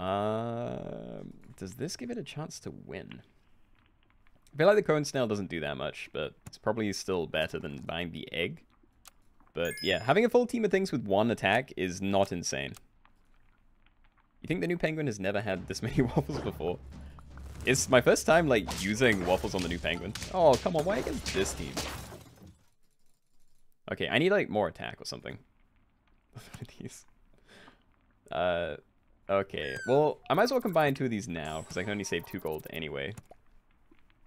Uh, does this give it a chance to win? I feel like the cone snail doesn't do that much, but it's probably still better than buying the egg. But yeah, having a full team of things with one attack is not insane. You think the new penguin has never had this many waffles before? It's my first time, like, using waffles on the new penguin. Oh, come on, why against this team? Okay, I need, like, more attack or something. These? Uh, okay. Well, I might as well combine two of these now, because I can only save two gold anyway.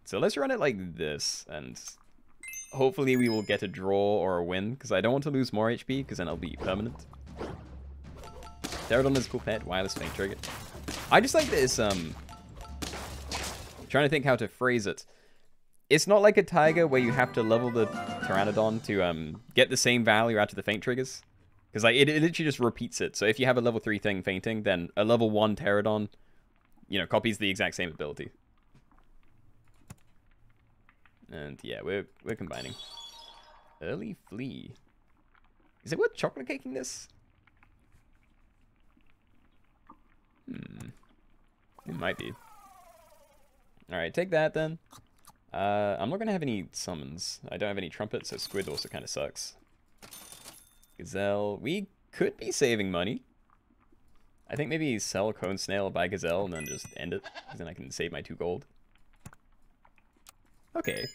So let's run it like this, and hopefully we will get a draw or a win, because I don't want to lose more HP, because then it'll be permanent. Pterodon is a cool pet, wireless faint trigger. I just like this, um... Trying to think how to phrase it. It's not like a tiger where you have to level the Pteranodon to um get the same value out of the faint triggers. Because like it, it literally just repeats it. So if you have a level 3 thing fainting, then a level 1 Pterodon, you know, copies the exact same ability. And yeah, we're we're combining. Early flea. Is it worth chocolate caking this? Hmm. It might be. Alright, take that then. Uh, I'm not going to have any summons. I don't have any trumpets, so squid also kind of sucks. Gazelle. We could be saving money. I think maybe sell Cone Snail, buy Gazelle, and then just end it. then I can save my two gold. Okay.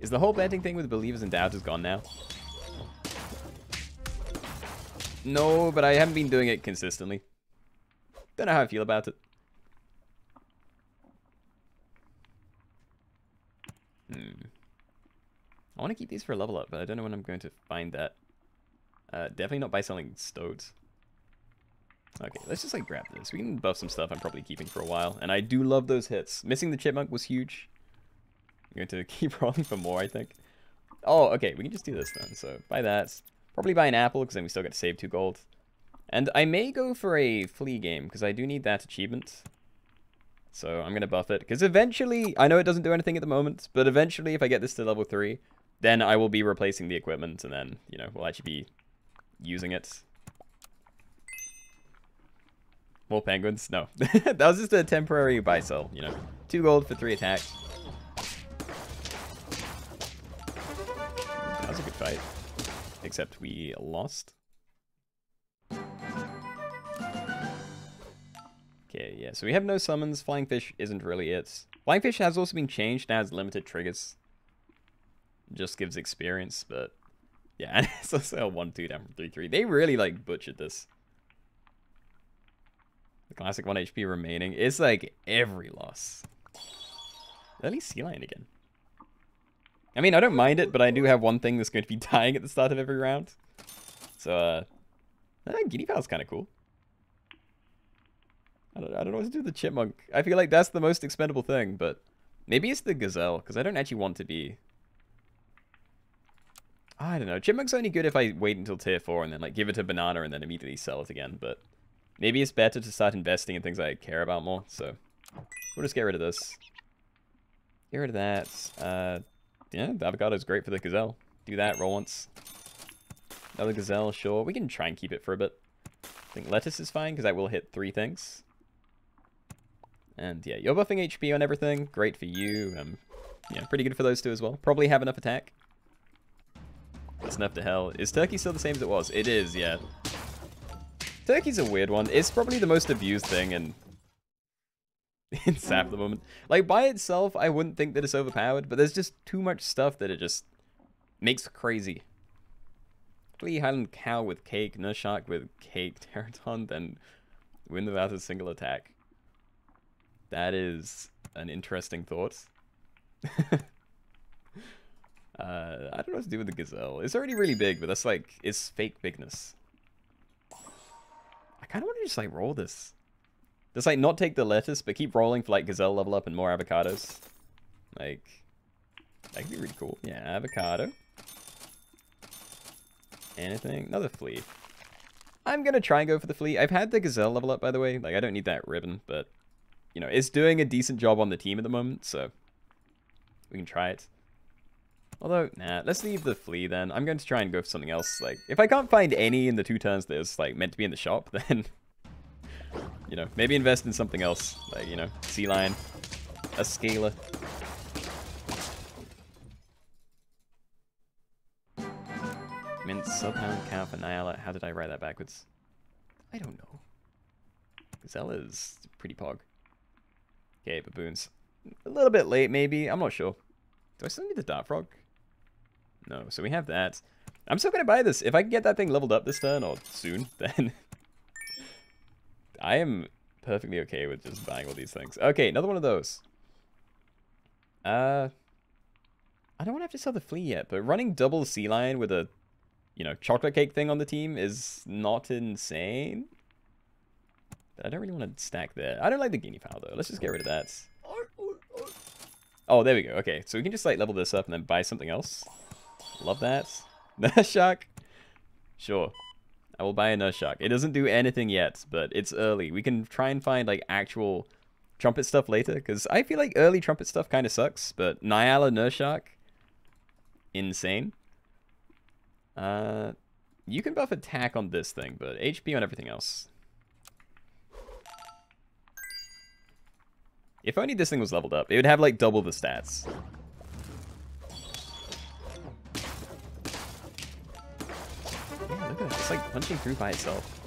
Is the whole betting thing with believers and doubters gone now? No, but I haven't been doing it consistently. Don't know how I feel about it. Hmm. I want to keep these for a level up, but I don't know when I'm going to find that. Uh, definitely not by selling stoats. Okay, let's just like grab this. We can buff some stuff I'm probably keeping for a while. And I do love those hits. Missing the chipmunk was huge. I'm going to keep rolling for more, I think. Oh, okay, we can just do this then. So buy that. Probably buy an apple, because then we still get to save two gold. And I may go for a flea game, because I do need that achievement. So I'm going to buff it. Because eventually, I know it doesn't do anything at the moment, but eventually if I get this to level 3, then I will be replacing the equipment, and then, you know, we'll actually be using it. More penguins? No. that was just a temporary buy-sell, you know. Two gold for three attacks. That was a good fight. Except we lost. Okay, yeah, so we have no summons. Flying Fish isn't really it. Flying Fish has also been changed, now has limited triggers. Just gives experience, but... Yeah, and it's also a 1-2 down from 3-3. They really, like, butchered this. The classic 1 HP remaining. It's like every loss. Early Sea Lion again. I mean, I don't mind it, but I do have one thing that's going to be dying at the start of every round. So, uh... uh Guinea Fowl's kind of cool. I don't, I don't know what to do with the chipmunk. I feel like that's the most expendable thing, but maybe it's the gazelle, because I don't actually want to be... I don't know. Chipmunk's only good if I wait until tier 4 and then like give it a banana and then immediately sell it again, but maybe it's better to start investing in things I care about more, so we'll just get rid of this. Get rid of that. Uh, yeah, the avocado's great for the gazelle. Do that, roll once. Another gazelle, sure. We can try and keep it for a bit. I think lettuce is fine, because I will hit three things. And yeah, you're buffing HP on everything. Great for you. Um, yeah, pretty good for those two as well. Probably have enough attack. Enough to hell. Is Turkey still the same as it was? It is, yeah. Turkey's a weird one. It's probably the most abused thing in, in SAP at the moment. Like, by itself, I wouldn't think that it's overpowered, but there's just too much stuff that it just makes crazy. Flea Highland Cow with cake, Nurse Shark with cake, Pterodon, then win without a single attack. That is an interesting thought. uh, I don't know what to do with the gazelle. It's already really big, but that's like, it's fake bigness. I kind of want to just like roll this. Just like not take the lettuce, but keep rolling for like gazelle level up and more avocados. Like, that could be really cool. Yeah, avocado. Anything? Another flea. I'm going to try and go for the flea. I've had the gazelle level up, by the way. Like, I don't need that ribbon, but you know, it's doing a decent job on the team at the moment, so we can try it. Although, nah, let's leave the flea then. I'm going to try and go for something else. Like, if I can't find any in the two turns that is, like, meant to be in the shop, then, you know, maybe invest in something else. Like, you know, sea lion, a scaler. Mint, subhound, for Nyala. How did I write that backwards? I don't know. Gazella's pretty pog. Okay, baboons. A little bit late, maybe. I'm not sure. Do I still need the dart frog? No, so we have that. I'm still going to buy this. If I can get that thing leveled up this turn, or soon, then... I am perfectly okay with just buying all these things. Okay, another one of those. Uh... I don't want to have to sell the flea yet, but running double sea lion with a, you know, chocolate cake thing on the team is not insane. But I don't really want to stack there. I don't like the guinea fowl, though. Let's just get rid of that. Oh, there we go. Okay, so we can just, like, level this up and then buy something else. Love that. Nurse Shark? Sure. I will buy a Nurse Shark. It doesn't do anything yet, but it's early. We can try and find, like, actual trumpet stuff later, because I feel like early trumpet stuff kind of sucks, but Nyala Nurse Shark? Insane. Uh, you can buff attack on this thing, but HP on everything else. If only this thing was leveled up, it would have like double the stats. Like punching through by itself.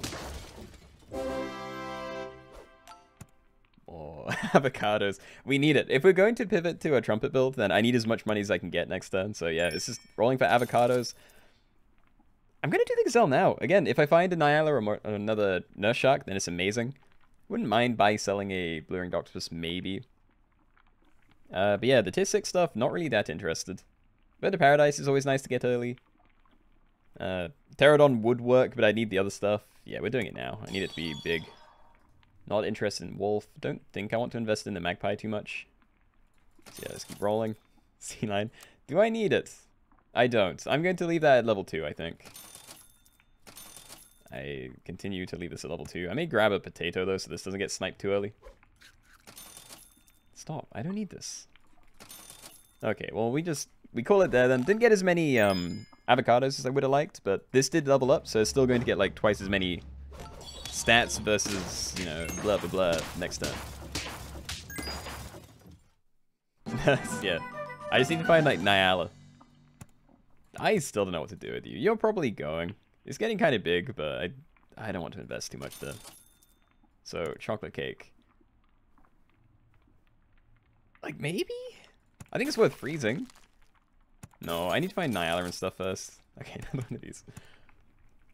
Oh, avocados. We need it. If we're going to pivot to a trumpet build, then I need as much money as I can get next turn. So yeah, it's just rolling for avocados. I'm going to do the gazelle now. Again, if I find a Nyala or, more, or another Nurse Shark, then it's amazing. Wouldn't mind buy selling a Blue Ringed Octopus, maybe. Uh, but yeah, the tier 6 stuff, not really that interested. Bird of Paradise is always nice to get early. Uh, Pterodon would work, but I need the other stuff. Yeah, we're doing it now. I need it to be big. Not interested in Wolf. Don't think I want to invest in the Magpie too much. So yeah, let's keep rolling. C9. Do I need it? I don't. I'm going to leave that at level 2, I think. I continue to leave this at level 2. I may grab a potato, though, so this doesn't get sniped too early. Stop. I don't need this. Okay, well, we just... We call it there, then. Didn't get as many um, avocados as I would have liked, but this did double up, so it's still going to get, like, twice as many stats versus, you know, blah, blah, blah next turn. yeah. I just need to find, like, Nyala. I still don't know what to do with you. You're probably going. It's getting kind of big, but I, I don't want to invest too much there. So, chocolate cake. Like, maybe? I think it's worth freezing. No, I need to find Nyala and stuff first. Okay, another one of these.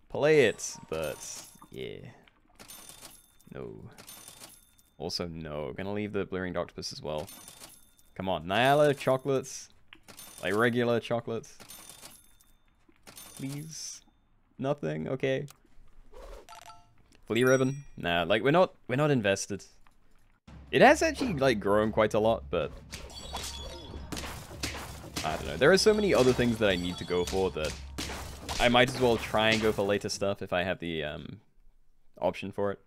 Play it, but yeah. No. Also, no. Gonna leave the Blue Ringed Octopus as well. Come on, Nyala chocolates. Like regular chocolates. Please. Nothing? Okay. Flea ribbon? Nah, like we're not we're not invested. It has actually like grown quite a lot, but I don't know. There are so many other things that I need to go for that I might as well try and go for later stuff if I have the um, option for it.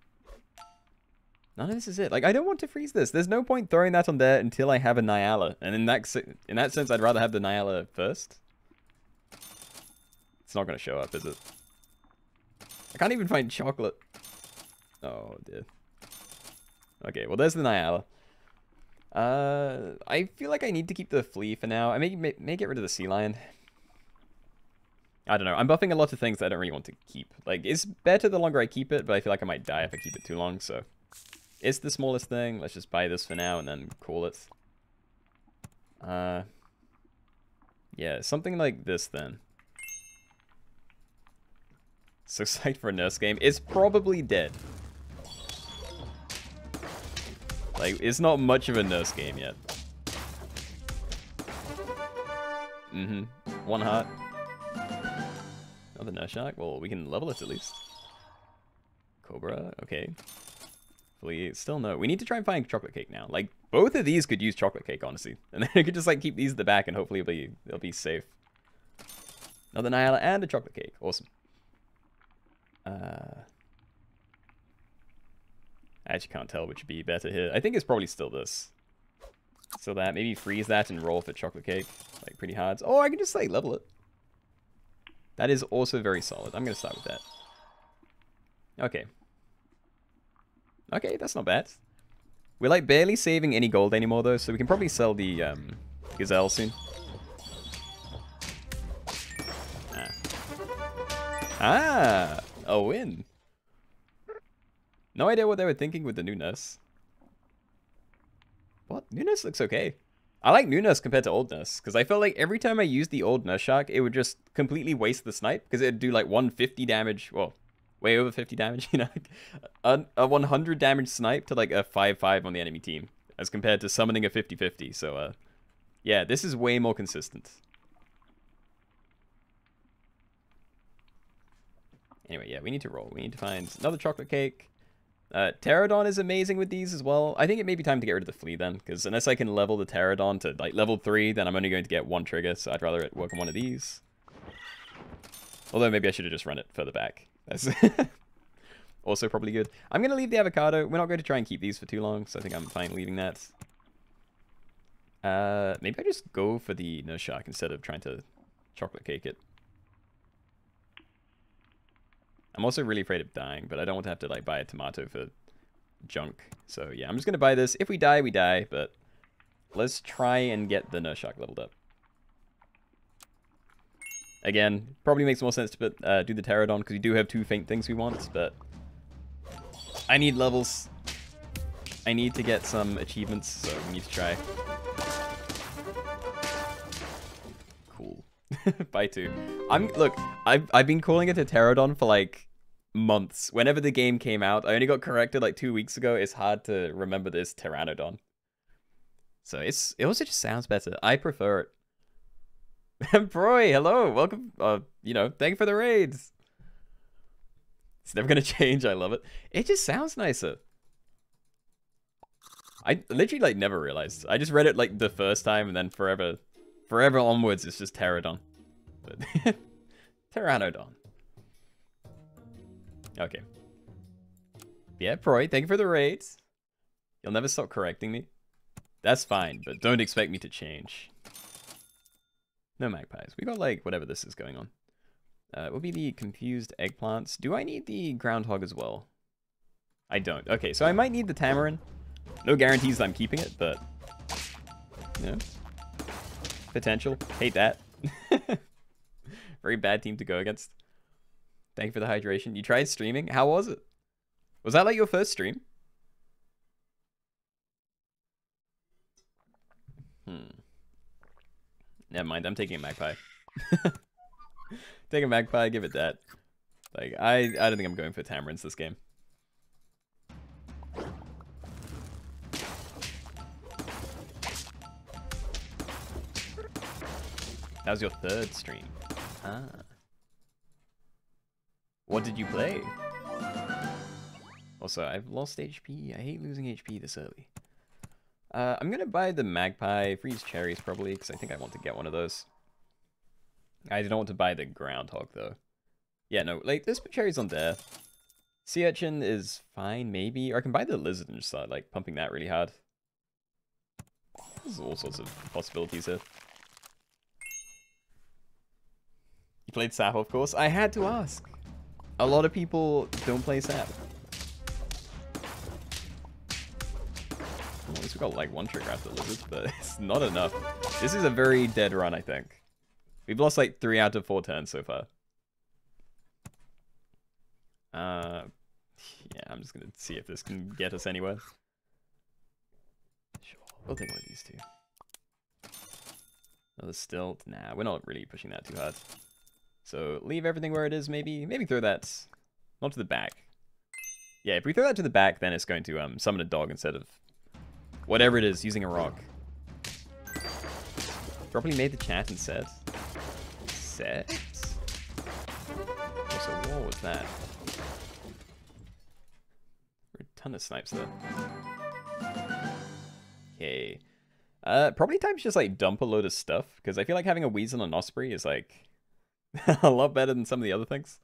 None of this is it. Like, I don't want to freeze this. There's no point throwing that on there until I have a Nyala. And in that, in that sense, I'd rather have the Nyala first. It's not going to show up, is it? I can't even find chocolate. Oh, dear. Okay, well, there's the Nyala. Uh, I feel like I need to keep the flea for now. I may, may, may get rid of the sea lion. I don't know. I'm buffing a lot of things that I don't really want to keep. Like, it's better the longer I keep it, but I feel like I might die if I keep it too long, so... It's the smallest thing. Let's just buy this for now and then call it. Uh, yeah, something like this then. So psyched for a nurse game. It's probably dead. Like, it's not much of a nurse game yet. Mm-hmm. One heart. Another nurse shark? Well, we can level it at least. Cobra, okay. We still no. We need to try and find chocolate cake now. Like, both of these could use chocolate cake, honestly. And then I could just, like, keep these at the back and hopefully it'll be, it'll be safe. Another Nyala and a chocolate cake. Awesome. Uh, I actually can't tell which would be better here. I think it's probably still this. So that, maybe freeze that and roll for chocolate cake. Like, pretty hard. Oh, I can just, like, level it. That is also very solid. I'm going to start with that. Okay. Okay, that's not bad. We're, like, barely saving any gold anymore, though, so we can probably sell the, um, gazelle soon. Ah. Ah! A win. No idea what they were thinking with the new nurse. What? New nurse looks okay. I like new nurse compared to old nurse, because I felt like every time I used the old nurse shark, it would just completely waste the snipe, because it'd do like 150 damage, well, way over 50 damage, you know? a, a 100 damage snipe to like a 5-5 on the enemy team, as compared to summoning a 50-50, so uh, yeah, this is way more consistent. Anyway, yeah, we need to roll. We need to find another chocolate cake. Uh, Pterodon is amazing with these as well. I think it may be time to get rid of the flea then, because unless I can level the Pterodon to like level 3, then I'm only going to get one trigger, so I'd rather it work on one of these. Although maybe I should have just run it further back. That's also probably good. I'm going to leave the avocado. We're not going to try and keep these for too long, so I think I'm fine leaving that. Uh, maybe I just go for the nurse shark instead of trying to chocolate cake it. I'm also really afraid of dying, but I don't want to have to like buy a tomato for junk. So yeah, I'm just to buy this. If we die, we die, but let's try and get the nurse shark leveled up. Again, probably makes more sense to put, uh, do the pterodon because we do have two faint things we want, but I need levels. I need to get some achievements, so we need to try. By two. I'm look. I've I've been calling it a pterodon for like months. Whenever the game came out, I only got corrected like two weeks ago. It's hard to remember this pteranodon. So it's it also just sounds better. I prefer it. Broy, hello, welcome. Uh, you know, thank you for the raids. It's never gonna change. I love it. It just sounds nicer. I literally like never realized. I just read it like the first time and then forever Forever onwards, it's just Pterodon. But Pteranodon. Okay. Yeah, Proy, thank you for the raids. You'll never stop correcting me. That's fine, but don't expect me to change. No magpies. We got, like, whatever this is going on. Uh, will be the confused eggplants. Do I need the groundhog as well? I don't. Okay, so I might need the tamarin. No guarantees I'm keeping it, but... Know, potential. Hate that. Very bad team to go against. Thank you for the hydration. You tried streaming? How was it? Was that like your first stream? Hmm. Never mind. I'm taking a magpie. Take a magpie. Give it that. Like I, I don't think I'm going for tamarins this game. That was your third stream. Ah. What did you play? Also, I've lost HP. I hate losing HP this early. Uh, I'm gonna buy the Magpie, freeze cherries probably, because I think I want to get one of those. I don't want to buy the groundhog though. Yeah, no, like, there's cherries on there. Sea urchin is fine, maybe. Or I can buy the lizard and just start, like, pumping that really hard. There's all sorts of possibilities here. You played Sap, of course. I had to ask. A lot of people don't play Sap. Well, at least we got like one trigger after lizards, but it's not enough. This is a very dead run, I think. We've lost like three out of four turns so far. Uh, yeah, I'm just gonna see if this can get us anywhere. Sure, we'll take one of these two. Another stilt. Nah, we're not really pushing that too hard. So leave everything where it is, maybe. Maybe throw that not to the back. Yeah, if we throw that to the back, then it's going to um, summon a dog instead of whatever it is, using a rock. Probably made the chat and said. Set? Also, what was that? A ton of snipes there. Okay. Uh, probably time to just like dump a load of stuff, because I feel like having a Weasel and Osprey is like a lot better than some of the other things.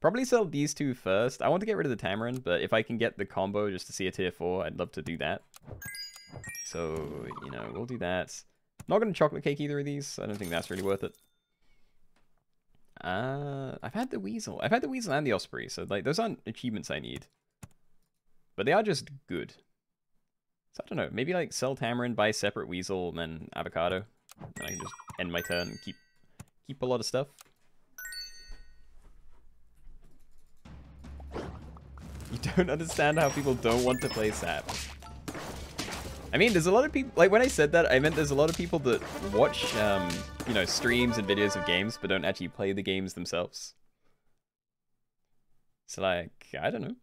Probably sell these two first. I want to get rid of the Tamarin, but if I can get the combo just to see a tier 4, I'd love to do that. So, you know, we'll do that. Not going to chocolate cake either of these. I don't think that's really worth it. Uh, I've had the Weasel. I've had the Weasel and the Osprey, so like those aren't achievements I need. But they are just good. So I don't know, maybe like sell Tamarin, buy separate Weasel, and then Avocado. And I can just end my turn and keep keep a lot of stuff. You don't understand how people don't want to play SAP. I mean, there's a lot of people, like when I said that, I meant there's a lot of people that watch, um, you know, streams and videos of games, but don't actually play the games themselves. So like, I don't know.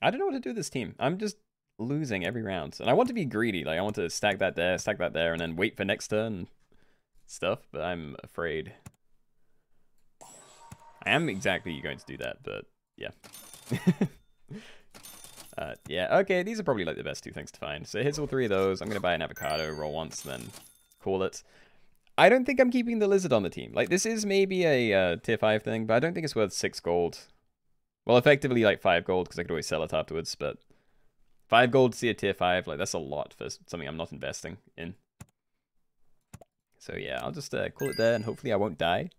I don't know what to do with this team. I'm just losing every round. And I want to be greedy. Like, I want to stack that there, stack that there, and then wait for next turn stuff, but I'm afraid. I am exactly going to do that, but yeah. uh, yeah, okay, these are probably like the best two things to find. So here's all three of those. I'm going to buy an avocado, roll once, then call it. I don't think I'm keeping the lizard on the team. Like, this is maybe a uh, tier 5 thing, but I don't think it's worth 6 gold. Well, effectively, like, 5 gold, because I could always sell it afterwards, but 5 gold to see a tier 5, like, that's a lot for something I'm not investing in. So yeah, I'll just uh, call it there, and hopefully I won't die.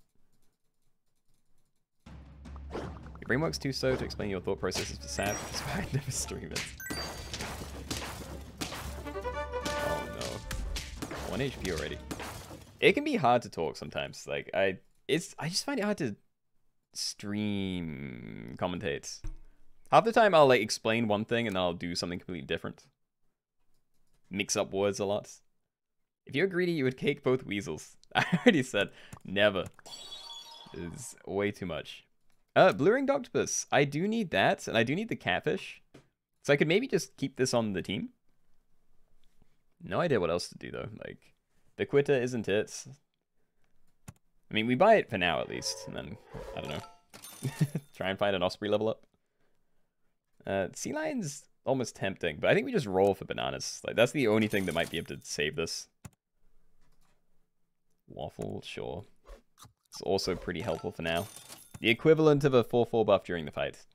Your brain works too slow to explain your thought processes SAP. That's why I never stream it. Oh no. 1 HP already. It can be hard to talk sometimes. Like I it's I just find it hard to stream commentate. Half the time I'll like explain one thing and I'll do something completely different. Mix up words a lot. If you're greedy, you would cake both weasels. I already said never. Is way too much. Uh, Blue Ringed Octopus. I do need that, and I do need the catfish. So I could maybe just keep this on the team. No idea what else to do, though. Like, the Quitter isn't it. I mean, we buy it for now, at least. And then, I don't know. Try and find an Osprey level up. Uh, sea Lion's almost tempting, but I think we just roll for bananas. Like, that's the only thing that might be able to save this. Waffle, sure. It's also pretty helpful for now. The equivalent of a 4-4 buff during the fight.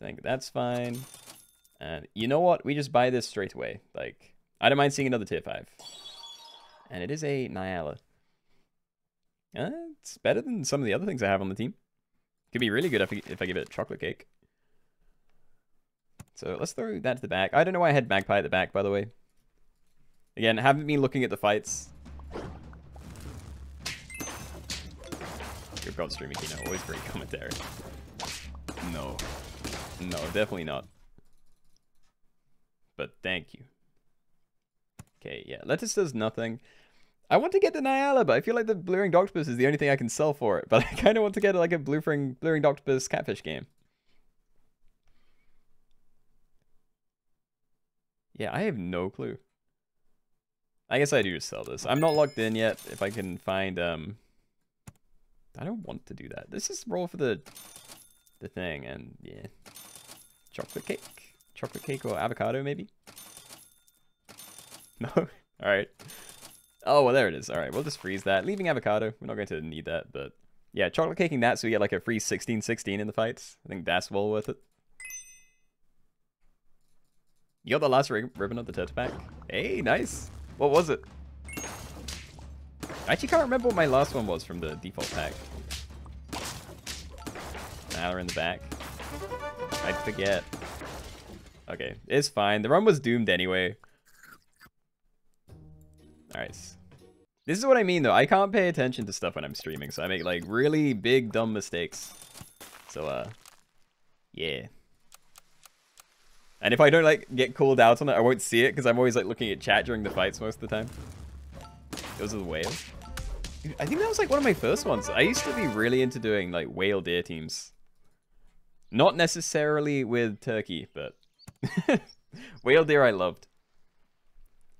I think that's fine. And you know what? We just buy this straight away. Like, I don't mind seeing another tier 5. And it is a Nyala. Uh, it's better than some of the other things I have on the team. Could be really good if if I give it chocolate cake. So let's throw that to the back. I don't know why I had Magpie at the back, by the way. Again, haven't been looking at the fights. Your God streaming Tina, always great commentary. No. No, definitely not. But thank you. Okay, yeah. Lettuce does nothing. I want to get the Nyala, but I feel like the Blue Ringed Octopus is the only thing I can sell for it. But I kind of want to get like a Blue Ring, Blue Octopus catfish game. Yeah, I have no clue. I guess I do just sell this. I'm not locked in yet. If I can find um I don't want to do that. This is roll for the the thing, and yeah. Chocolate cake? Chocolate cake or avocado, maybe? No? Alright. Oh, well, there it is. Alright, we'll just freeze that. Leaving avocado. We're not going to need that, but... Yeah, chocolate caking that so we get like a free 16-16 in the fights. I think that's well worth it. You got the last ribbon of the turtle pack? Hey, nice. What was it? I actually can't remember what my last one was from the default pack. Now they're in the back. I forget. Okay, it's fine. The run was doomed anyway. Alright. This is what I mean, though. I can't pay attention to stuff when I'm streaming, so I make, like, really big, dumb mistakes. So, uh, yeah. And if I don't, like, get called out on it, I won't see it, because I'm always, like, looking at chat during the fights most of the time. Those are the whales. I think that was like one of my first ones. I used to be really into doing like whale deer teams. Not necessarily with turkey, but whale deer I loved.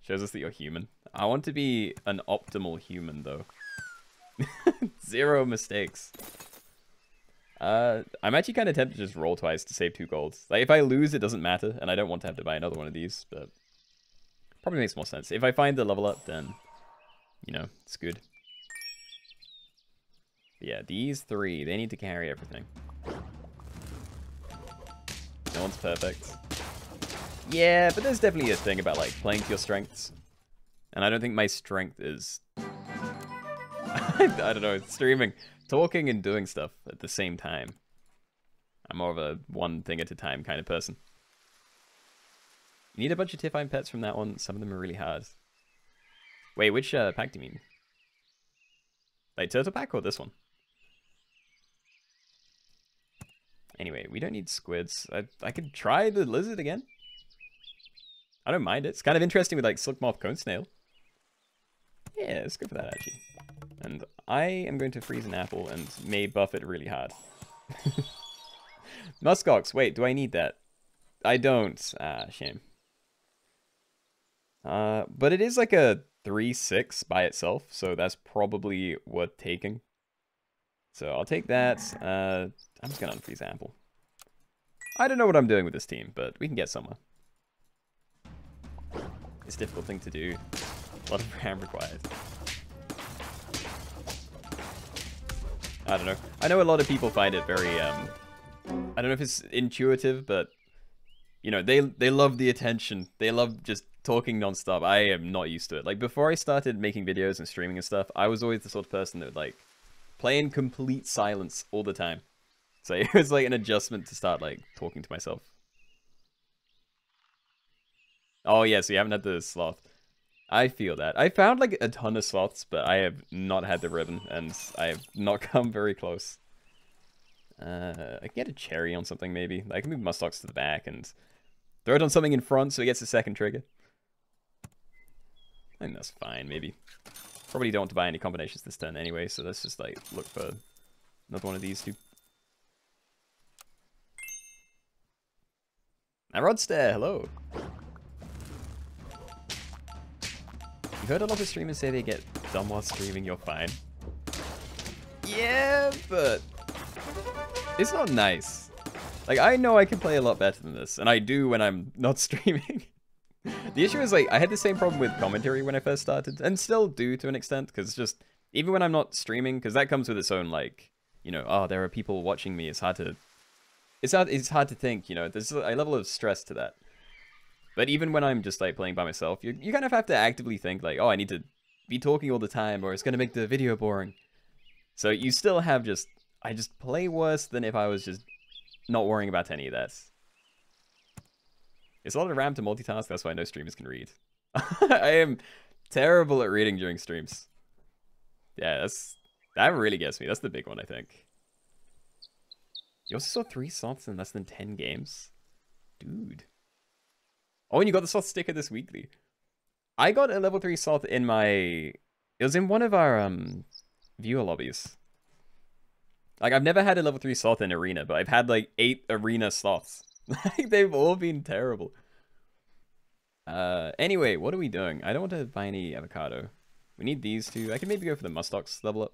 Shows us that you're human. I want to be an optimal human though. Zero mistakes. Uh, I'm actually kind of tempted to just roll twice to save two golds. Like, if I lose, it doesn't matter, and I don't want to have to buy another one of these, but... Probably makes more sense. If I find the level up, then, you know, it's good. But yeah, these three, they need to carry everything. No one's perfect. Yeah, but there's definitely a thing about like playing to your strengths. And I don't think my strength is I don't know, streaming, talking and doing stuff at the same time. I'm more of a one thing at a time kind of person. You need a bunch of Tiffine pets from that one. Some of them are really hard. Wait, which uh, pack do you mean? Like turtle pack or this one? Anyway, we don't need squids. I, I could try the lizard again. I don't mind it. It's kind of interesting with like silk moth Cone Snail. Yeah, let's go for that actually. And I am going to freeze an apple and may buff it really hard. Muskox, wait, do I need that? I don't. Ah, shame. Uh, but it is like a 3-6 by itself, so that's probably worth taking. So I'll take that. Uh, I'm just to unfreeze Apple. I don't know what I'm doing with this team, but we can get somewhere. It's a difficult thing to do. A lot of RAM required. I don't know. I know a lot of people find it very, um, I don't know if it's intuitive, but, you know, they, they love the attention. They love just talking nonstop. I am not used to it. Like, before I started making videos and streaming and stuff, I was always the sort of person that would, like, play in complete silence all the time. So it was, like, an adjustment to start, like, talking to myself. Oh, yeah, so you haven't had the sloth. I feel that. I found like a ton of sloths, but I have not had the ribbon, and I have not come very close. Uh, I can get a cherry on something maybe. I can move Muskox to the back and throw it on something in front so it gets a second trigger. I think that's fine, maybe. Probably don't want to buy any combinations this turn anyway, so let's just like look for another one of these two. Now Rodster, hello. You've heard a lot of streamers say they get dumb while streaming, you're fine. Yeah, but it's not nice. Like, I know I can play a lot better than this, and I do when I'm not streaming. the issue is, like, I had the same problem with commentary when I first started, and still do to an extent, because just, even when I'm not streaming, because that comes with its own, like, you know, oh, there are people watching me, it's hard to, it's hard, it's hard to think, you know, there's a level of stress to that. But even when I'm just like playing by myself, you you kind of have to actively think like, oh, I need to be talking all the time, or it's gonna make the video boring. So you still have just I just play worse than if I was just not worrying about any of that. It's a lot of RAM to multitask, that's why no streamers can read. I am terrible at reading during streams. Yeah, that's that really gets me. That's the big one, I think. You also saw three sloths in less than 10 games? Dude. Oh, and you got the sloth sticker this weekly. I got a level 3 sloth in my... It was in one of our um viewer lobbies. Like, I've never had a level 3 sloth in arena, but I've had, like, 8 arena sloths. like, they've all been terrible. Uh, anyway, what are we doing? I don't want to buy any avocado. We need these two. I can maybe go for the Muskox level up.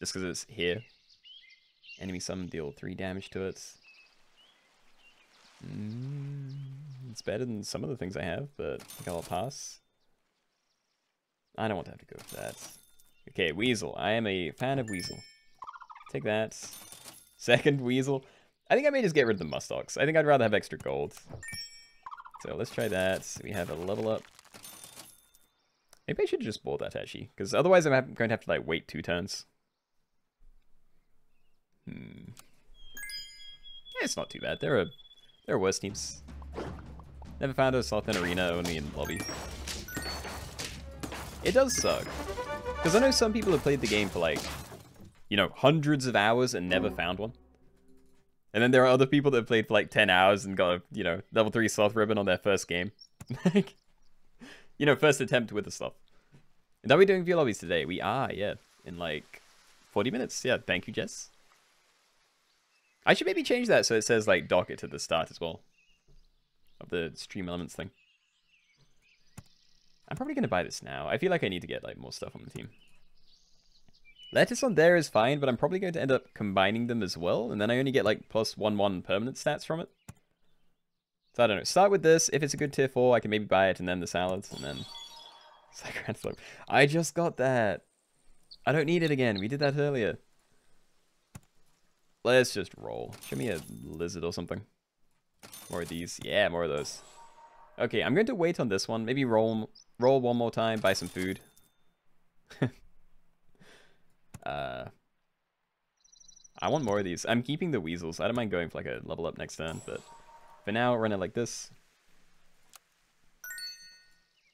Just because it's here. Enemy summon deal 3 damage to it. Mm, it's better than some of the things I have, but I think I'll pass. I don't want to have to go for that. Okay, Weasel. I am a fan of Weasel. Take that. Second Weasel. I think I may just get rid of the Muskox. I think I'd rather have extra gold. So let's try that. We have a level up. Maybe I should just board that actually, because otherwise I'm going to have to like wait two turns. Hmm. Yeah, it's not too bad. There are there are worse teams. Never found a sloth in arena, only in lobby. It does suck. Because I know some people have played the game for like, you know, hundreds of hours and never found one. And then there are other people that have played for like 10 hours and got a, you know, level 3 sloth ribbon on their first game. like, you know, first attempt with the sloth. And are we doing view lobbies today? We are, yeah. In like 40 minutes. Yeah, thank you, Jess. I should maybe change that so it says like docket to the start as well. Of the stream elements thing. I'm probably going to buy this now. I feel like I need to get like more stuff on the team. Lettuce on there is fine, but I'm probably going to end up combining them as well. And then I only get like plus 1-1 permanent stats from it. So I don't know. Start with this. If it's a good tier 4, I can maybe buy it and then the salads. And then... Slope. I just got that. I don't need it again. We did that earlier. Let's just roll. Show me a lizard or something. More of these. Yeah, more of those. Okay, I'm going to wait on this one. Maybe roll roll one more time, buy some food. uh, I want more of these. I'm keeping the weasels. I don't mind going for like a level up next turn, but for now, run it like this.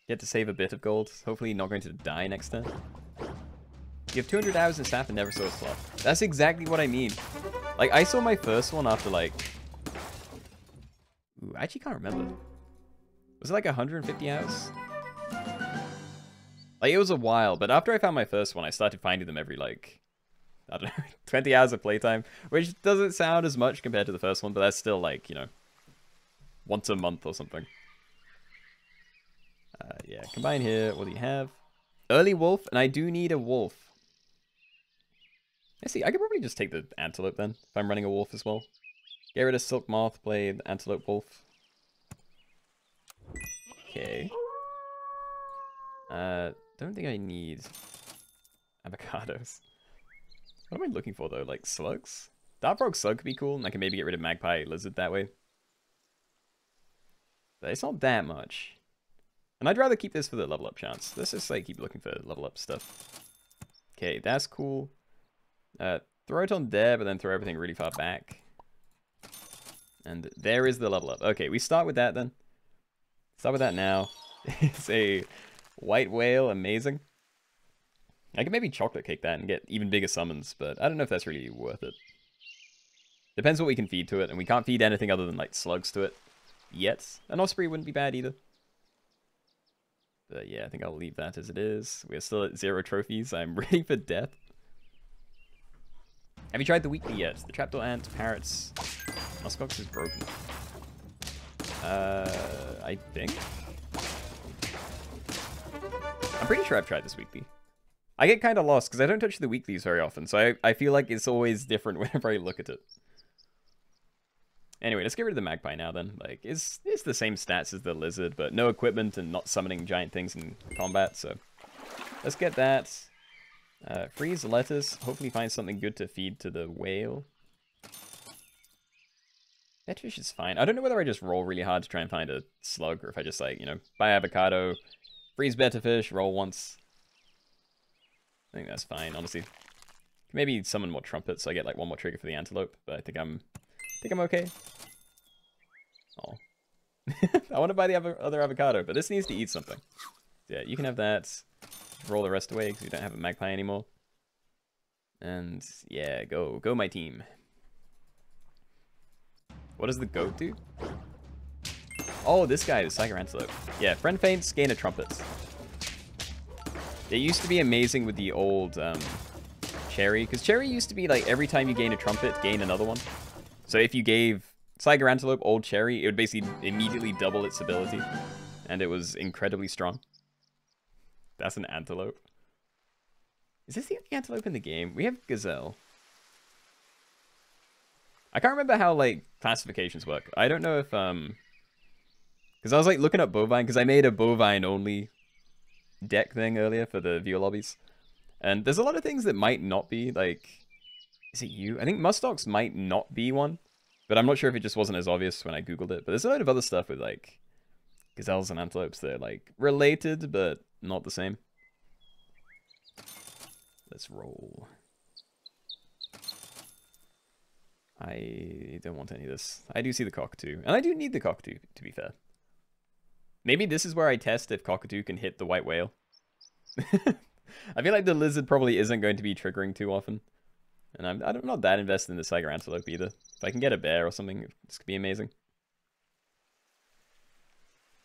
Get to save a bit of gold. Hopefully not going to die next turn. You have 200 hours in staff and never saw a sloth. That's exactly what I mean. Like, I saw my first one after like... Ooh, I actually can't remember. Was it like 150 hours? Like, it was a while, but after I found my first one, I started finding them every, like, I don't know, 20 hours of playtime, which doesn't sound as much compared to the first one, but that's still, like, you know, once a month or something. Uh, yeah, combine here. What do you have? Early wolf, and I do need a wolf. I see, I could probably just take the antelope then, if I'm running a wolf as well. Get rid of silk moth, play the antelope wolf. Okay. Uh, don't think I need avocados. What am I looking for though? Like slugs? Dark slug could be cool, and I can maybe get rid of magpie lizard that way. But it's not that much. And I'd rather keep this for the level up chance. Let's just like keep looking for level up stuff. Okay, that's cool. Uh, throw it on there, but then throw everything really far back. And there is the level up. Okay, we start with that then. Start with that now. it's a white whale, amazing. I could maybe chocolate cake that and get even bigger summons, but I don't know if that's really worth it. Depends what we can feed to it, and we can't feed anything other than like slugs to it yet. An osprey wouldn't be bad either. But yeah, I think I'll leave that as it is. We're still at zero trophies. I'm ready for death. Have you tried the weekly yet? The trapdoor ant, parrots. Muskox is broken. Uh, I think. I'm pretty sure I've tried this weekly. I get kind of lost because I don't touch the weeklies very often, so I, I feel like it's always different whenever I look at it. Anyway, let's get rid of the magpie now then. Like, it's, it's the same stats as the lizard, but no equipment and not summoning giant things in combat, so... Let's get that. Uh, freeze lettuce. Hopefully find something good to feed to the whale. That fish is fine. I don't know whether I just roll really hard to try and find a slug, or if I just, like, you know, buy avocado, freeze better fish, roll once. I think that's fine, honestly. Maybe summon more trumpets so I get, like, one more trigger for the antelope, but I think I'm think I'm okay. Oh. I want to buy the other avocado, but this needs to eat something. Yeah, you can have that. Roll the rest away because we don't have a magpie anymore. And yeah, go. Go my team. What does the goat do? Oh, this guy, the Saiga Antelope. Yeah, friend faints, gain a trumpet. It used to be amazing with the old um, Cherry, because Cherry used to be like every time you gain a trumpet, gain another one. So if you gave Saiga Antelope Old Cherry, it would basically immediately double its ability. And it was incredibly strong. That's an antelope. Is this the only antelope in the game? We have Gazelle. I can't remember how, like, classifications work. I don't know if, um... Because I was, like, looking up bovine, because I made a bovine-only deck thing earlier for the viewer lobbies. And there's a lot of things that might not be, like... Is it you? I think muskox might not be one. But I'm not sure if it just wasn't as obvious when I googled it. But there's a lot of other stuff with like gazelles and antelopes that are like related but not the same. Let's roll. I don't want any of this. I do see the cockatoo, And I do need the cockatoo, to be fair. Maybe this is where I test if cockatoo can hit the white whale. I feel like the lizard probably isn't going to be triggering too often. And I'm, I'm not that invested in the Saiga Antelope either. If I can get a bear or something, this could be amazing.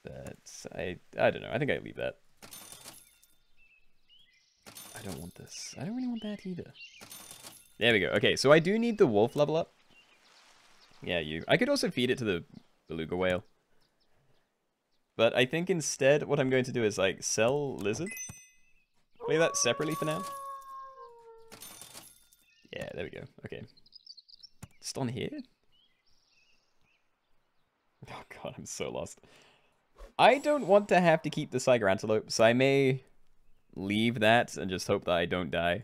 But I, I don't know. I think I leave that. I don't want this. I don't really want that either. There we go. Okay, so I do need the wolf level up. Yeah, you. I could also feed it to the beluga whale. But I think instead what I'm going to do is like sell lizard. Play that separately for now. Yeah, there we go. Okay. Just on here? Oh god, I'm so lost. I don't want to have to keep the Saiga Antelope, so I may leave that and just hope that I don't die.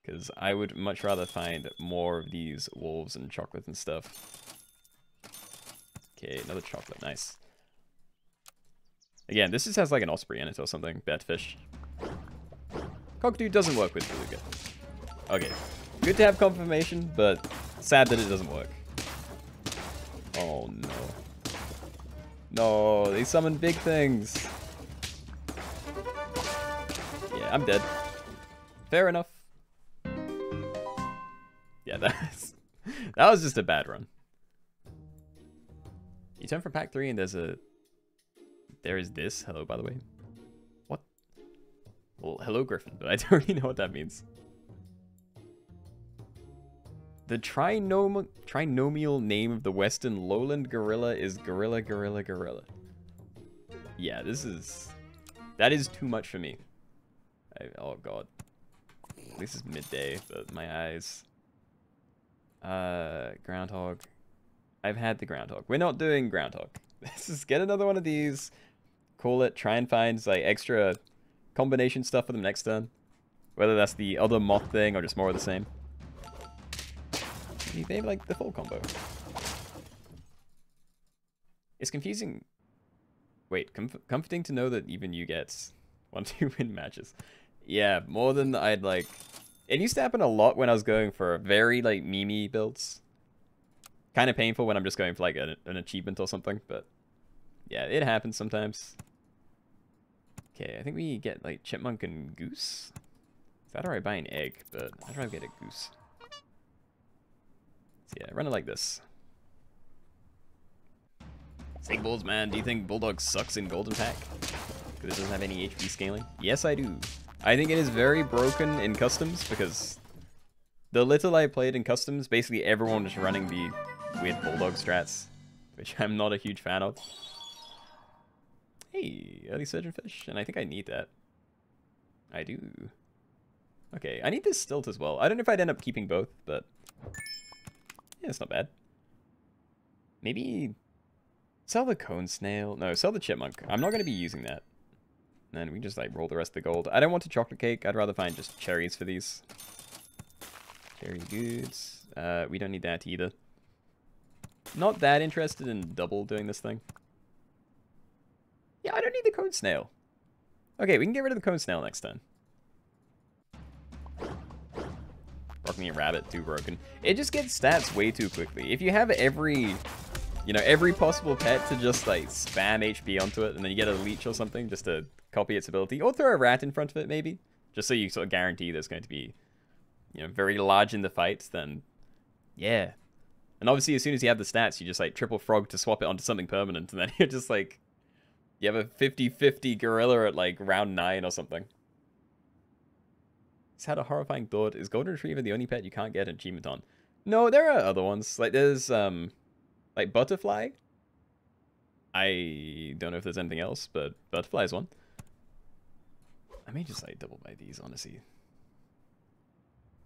Because I would much rather find more of these wolves and chocolate and stuff. Okay, another chocolate, nice. Again, this just has like an osprey in it or something. Batfish. Cockatoo doesn't work with beluga. Okay. Good to have confirmation, but sad that it doesn't work. Oh no. No, they summon big things. Yeah, I'm dead. Fair enough. Yeah, that's that was just a bad run. You turn from pack three and there's a there is this. Hello, by the way. What? Well, hello, Griffin, but I don't really know what that means. The trinom trinomial name of the western lowland gorilla is gorilla, gorilla, gorilla. Yeah, this is... That is too much for me. I, oh, God. This is midday, but my eyes... Uh, groundhog. I've had the groundhog. We're not doing groundhog. Let's just get another one of these. Call it. Try and find like extra combination stuff for them next turn. Whether that's the other moth thing or just more of the same. Maybe like the full combo. It's confusing. Wait, comf comforting to know that even you get one two win matches. Yeah, more than I'd like. It used to happen a lot when I was going for very like Mimi builds. Kind of painful when I'm just going for like an achievement or something, but yeah, it happens sometimes. Okay, I think we get like chipmunk and goose. Is that or I buy an egg, but I'd rather get a goose. So yeah, run it like this. Snake Bulls, man, do you think Bulldog sucks in Golden Pack? Because it doesn't have any HP scaling? Yes, I do. I think it is very broken in Customs, because the little I played in Customs, basically everyone was running the weird Bulldog strats, which I'm not a huge fan of. Hey, early surgeon fish, and I think I need that. I do. Okay, I need this stilt as well. I don't know if I'd end up keeping both, but yeah, it's not bad. Maybe sell the cone snail. No, sell the chipmunk. I'm not going to be using that. And then we just like roll the rest of the gold. I don't want a chocolate cake. I'd rather find just cherries for these. Cherry goods. Uh, we don't need that either. Not that interested in double doing this thing. Yeah, I don't need the cone snail. Okay, we can get rid of the cone snail next time. Rock me a rabbit, too broken. It just gets stats way too quickly. If you have every, you know, every possible pet to just like spam HP onto it, and then you get a leech or something just to copy its ability, or throw a rat in front of it maybe, just so you sort of guarantee there's going to be, you know, very large in the fight, then yeah. And obviously, as soon as you have the stats, you just like triple frog to swap it onto something permanent, and then you're just like, you have a 50-50 gorilla at like round 9 or something. It's had a horrifying thought. Is Golden Retriever the only pet you can't get an achievement on? No, there are other ones. Like there's um like Butterfly. I don't know if there's anything else, but Butterfly is one. I may just like double buy these, honestly.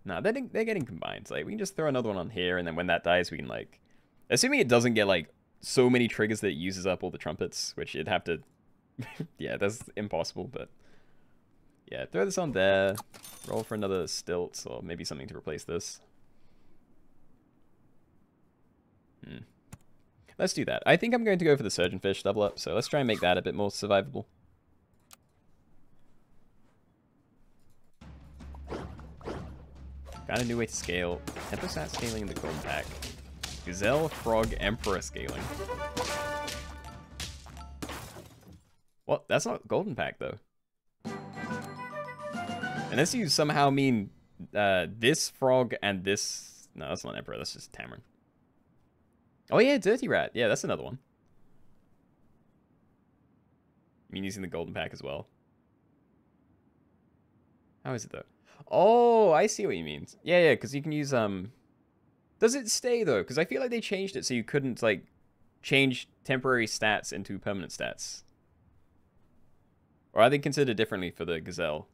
Nah, they're, they're getting combined. Like we can just throw another one on here, and then when that dies, we can like, assuming it doesn't get like so many triggers that it uses up all the trumpets, which it'd have to, yeah, that's impossible. But yeah, throw this on there. Roll for another stilt, or maybe something to replace this. Hmm. Let's do that. I think I'm going to go for the Surgeon Fish double up, so let's try and make that a bit more survivable. Found a new way to scale. Tempostat scaling in the Golden Pack. Gazelle, Frog, Emperor scaling. What? That's not Golden Pack, though. Unless you somehow mean uh, this frog and this... No, that's not Emperor. That's just Tamarin. Oh, yeah, Dirty Rat. Yeah, that's another one. I mean using the Golden Pack as well. How is it, though? Oh, I see what you mean. Yeah, yeah, because you can use... um. Does it stay, though? Because I feel like they changed it so you couldn't, like, change temporary stats into permanent stats. Or are they considered differently for the Gazelle?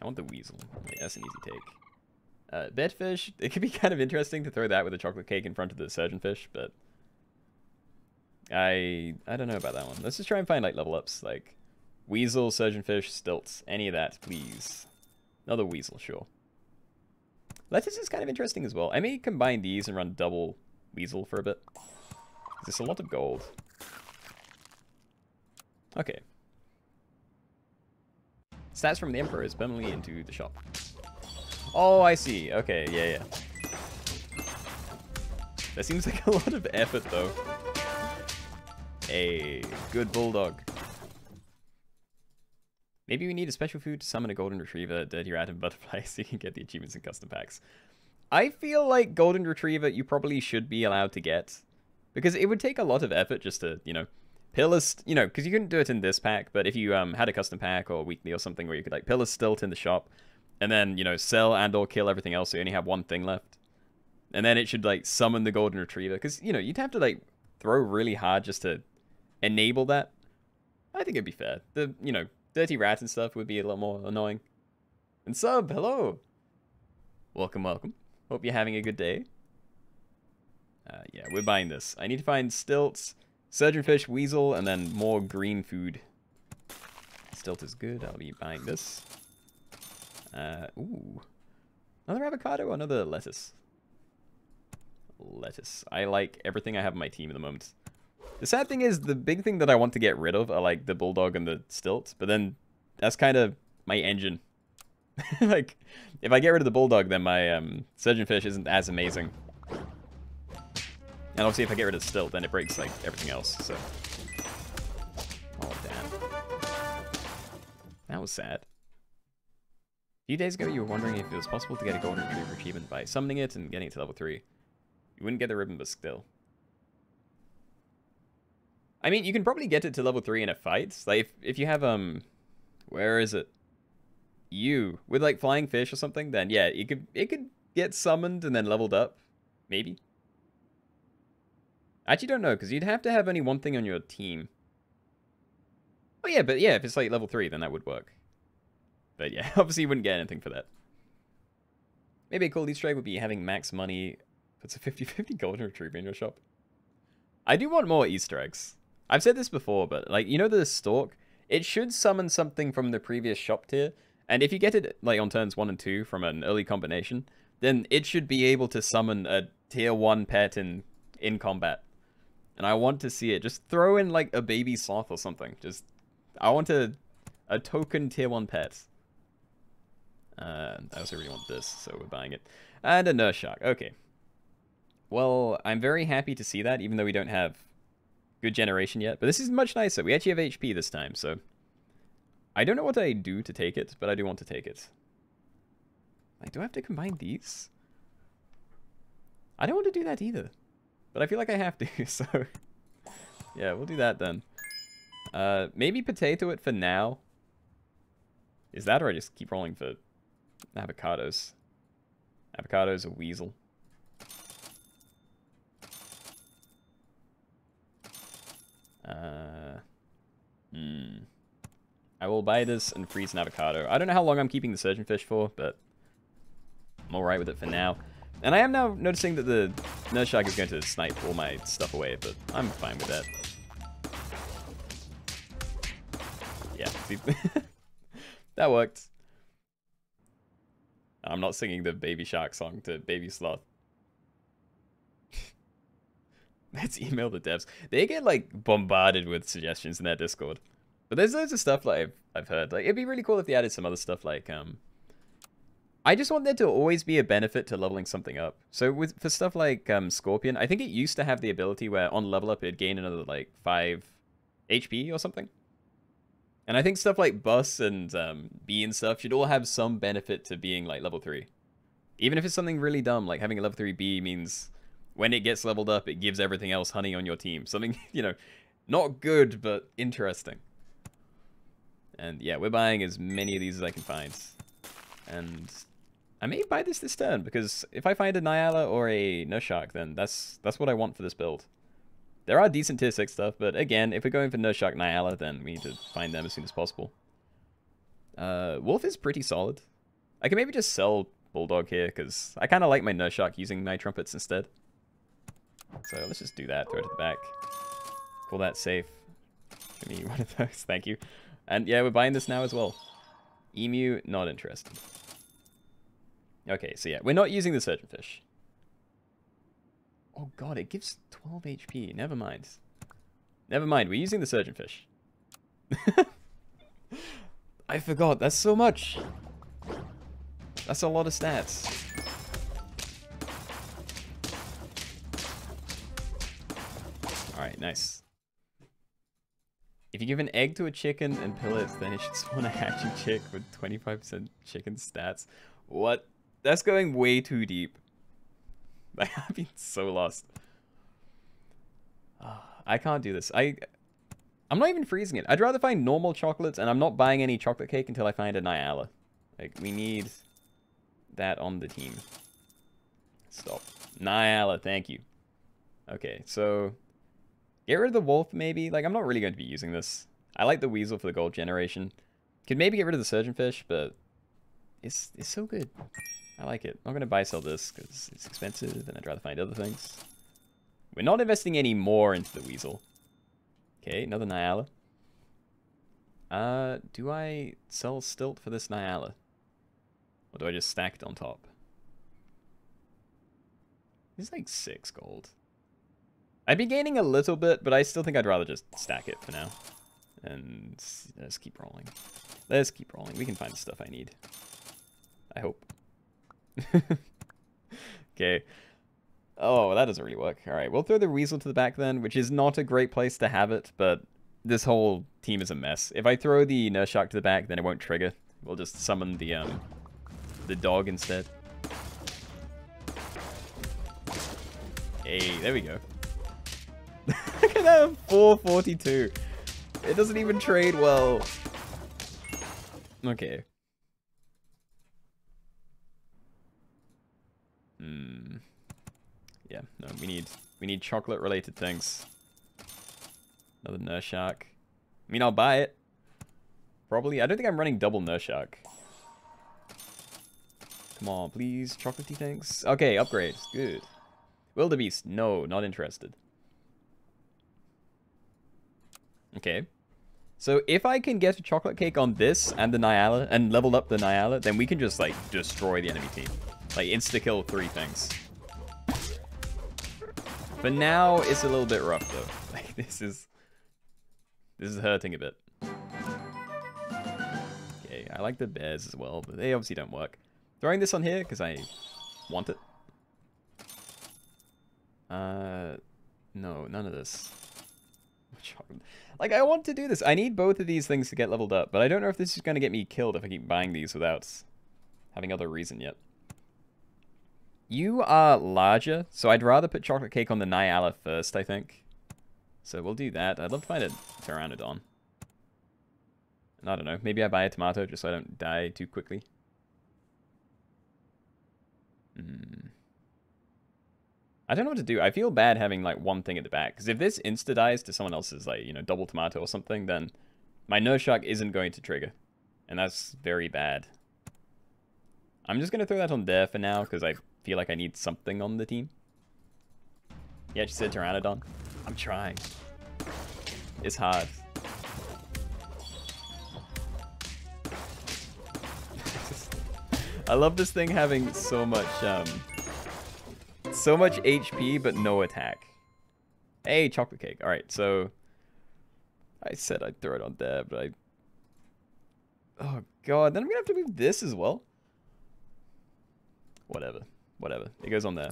I want the weasel. That's an easy take. Uh, bedfish, it could be kind of interesting to throw that with a chocolate cake in front of the surgeon fish, but I I don't know about that one. Let's just try and find like level ups, like weasel, surgeon fish, stilts, any of that, please. Another weasel, sure. Lettuce is kind of interesting as well. I may combine these and run double weasel for a bit. There's a lot of gold. Okay. Stats from the Emperor is permanently into the shop. Oh, I see. Okay, yeah, yeah. That seems like a lot of effort, though. A good bulldog. Maybe we need a special food to summon a golden retriever, dirty rat, and butterfly so you can get the achievements and custom packs. I feel like golden retriever you probably should be allowed to get. Because it would take a lot of effort just to, you know, pillar, you know, because you couldn't do it in this pack, but if you um had a custom pack or weekly or something where you could like pillar stilt in the shop, and then, you know, sell and or kill everything else so you only have one thing left. And then it should like summon the golden retriever. Because, you know, you'd have to like throw really hard just to enable that. I think it'd be fair. The, you know, dirty rats and stuff would be a lot more annoying. And sub, hello. Welcome, welcome. Hope you're having a good day. Uh, yeah, we're buying this. I need to find stilts, surgeonfish, weasel, and then more green food. Stilt is good. I'll be buying this. Uh, ooh. Another avocado another lettuce? Lettuce. I like everything I have on my team at the moment. The sad thing is, the big thing that I want to get rid of are like the bulldog and the stilt, but then that's kind of my engine. like, if I get rid of the bulldog, then my um, surgeonfish isn't as amazing. And obviously, if I get rid of the stilt, then it breaks like everything else. So, oh damn, that was sad. A few days ago, you were wondering if it was possible to get a golden retriever achievement by summoning it and getting it to level three. You wouldn't get the ribbon, but still. I mean, you can probably get it to level 3 in a fight. Like, if, if you have, um... Where is it? You. With, like, flying fish or something, then, yeah, it could, it could get summoned and then leveled up. Maybe. I actually don't know, because you'd have to have only one thing on your team. Oh, yeah, but yeah, if it's, like, level 3, then that would work. But, yeah, obviously you wouldn't get anything for that. Maybe a cool Easter egg would be having max money. Puts a 50-50 golden retriever in your shop. I do want more Easter eggs. I've said this before, but like you know the stalk, it should summon something from the previous shop tier, and if you get it like on turns one and two from an early combination, then it should be able to summon a tier one pet in in combat. And I want to see it. Just throw in like a baby sloth or something. Just I want a a token tier one pet. Uh, I also really want this, so we're buying it. And a nurse shark. Okay. Well, I'm very happy to see that, even though we don't have good generation yet. But this is much nicer. We actually have HP this time, so... I don't know what I do to take it, but I do want to take it. Like, do I have to combine these? I don't want to do that either. But I feel like I have to, so... yeah, we'll do that then. Uh, maybe potato it for now. Is that or I just keep rolling for avocados? Avocados a weasel. Uh, hmm. I will buy this and freeze an avocado. I don't know how long I'm keeping the surgeonfish for, but I'm alright with it for now. And I am now noticing that the nurse shark is going to snipe all my stuff away, but I'm fine with that. Yeah, that worked. I'm not singing the Baby Shark song to Baby Sloth. Let's email the devs. They get like bombarded with suggestions in their Discord. But there's loads of stuff like I've, I've heard. Like it'd be really cool if they added some other stuff like um I just want there to always be a benefit to leveling something up. So with for stuff like um Scorpion, I think it used to have the ability where on level up it'd gain another like five HP or something. And I think stuff like Bus and um, Bee and stuff should all have some benefit to being like level 3. Even if it's something really dumb, like having a level 3 Bee means when it gets leveled up, it gives everything else honey on your team. Something, you know, not good, but interesting. And yeah, we're buying as many of these as I can find. And I may buy this this turn, because if I find a Nyala or a Nurse Shark, then that's that's what I want for this build. There are decent tier 6 stuff, but again, if we're going for Nurse Shark Nyala, then we need to find them as soon as possible. Uh, Wolf is pretty solid. I can maybe just sell Bulldog here, because I kind of like my Nurse Shark using my trumpets instead. So let's just do that, throw it to the back. Pull that safe. Give me one of those, thank you. And yeah, we're buying this now as well. Emu, not interested. Okay, so yeah, we're not using the surgeon fish. Oh god, it gives 12 HP. Never mind. Never mind, we're using the surgeon fish. I forgot. That's so much. That's a lot of stats. Alright, nice. If you give an egg to a chicken and pellets, then it should spawn a hatching chick with 25% chicken stats. What? That's going way too deep. I've been so lost. Uh, I can't do this. I, I'm not even freezing it. I'd rather find normal chocolates, and I'm not buying any chocolate cake until I find a Nyala. Like, we need that on the team. Stop. Nyala, thank you. Okay, so Get rid of the wolf, maybe. Like, I'm not really going to be using this. I like the weasel for the gold generation. Could maybe get rid of the surgeonfish, but it's it's so good. I like it. I'm going to buy sell this because it's expensive and I'd rather find other things. We're not investing any more into the weasel. Okay, another Nyala. Uh, do I sell stilt for this Nyala? Or do I just stack it on top? It's like six gold. I'd be gaining a little bit, but I still think I'd rather just stack it for now. And let's keep rolling. Let's keep rolling. We can find the stuff I need. I hope. okay. Oh, that doesn't really work. Alright, we'll throw the Weasel to the back then, which is not a great place to have it, but this whole team is a mess. If I throw the Nurse Shark to the back, then it won't trigger. We'll just summon the, um, the dog instead. Hey, there we go. Look at that, 442. It doesn't even trade well. Okay. Hmm. Yeah, no, we need we need chocolate related things. Another nurse shark. I mean, I'll buy it. Probably. I don't think I'm running double nurse shark. Come on, please. Chocolatey things. Okay, upgrades. Good. Wildebeest. No, not interested. Okay. So if I can get a chocolate cake on this and the Nyala, and level up the Nyala, then we can just, like, destroy the enemy team. Like, insta-kill three things. For now, it's a little bit rough, though. Like, this is... This is hurting a bit. Okay, I like the bears as well, but they obviously don't work. Throwing this on here, because I want it. Uh, no, none of this. Like, I want to do this. I need both of these things to get leveled up, but I don't know if this is going to get me killed if I keep buying these without having other reason yet. You are larger, so I'd rather put chocolate cake on the Nyala first, I think. So we'll do that. I'd love to find a Pteranodon. I don't know, maybe I buy a tomato just so I don't die too quickly. Hmm. I don't know what to do. I feel bad having like one thing at the back. Because if this insta dies to someone else's like, you know, double tomato or something, then my nurse shark isn't going to trigger. And that's very bad. I'm just going to throw that on there for now because I feel like I need something on the team. Yeah, she said Pteranodon. I'm trying. It's hard. I love this thing having so much um, so much HP, but no attack. Hey, chocolate cake. Alright, so... I said I'd throw it on there, but I... Oh, God. Then I'm gonna have to move this as well. Whatever. Whatever. It goes on there.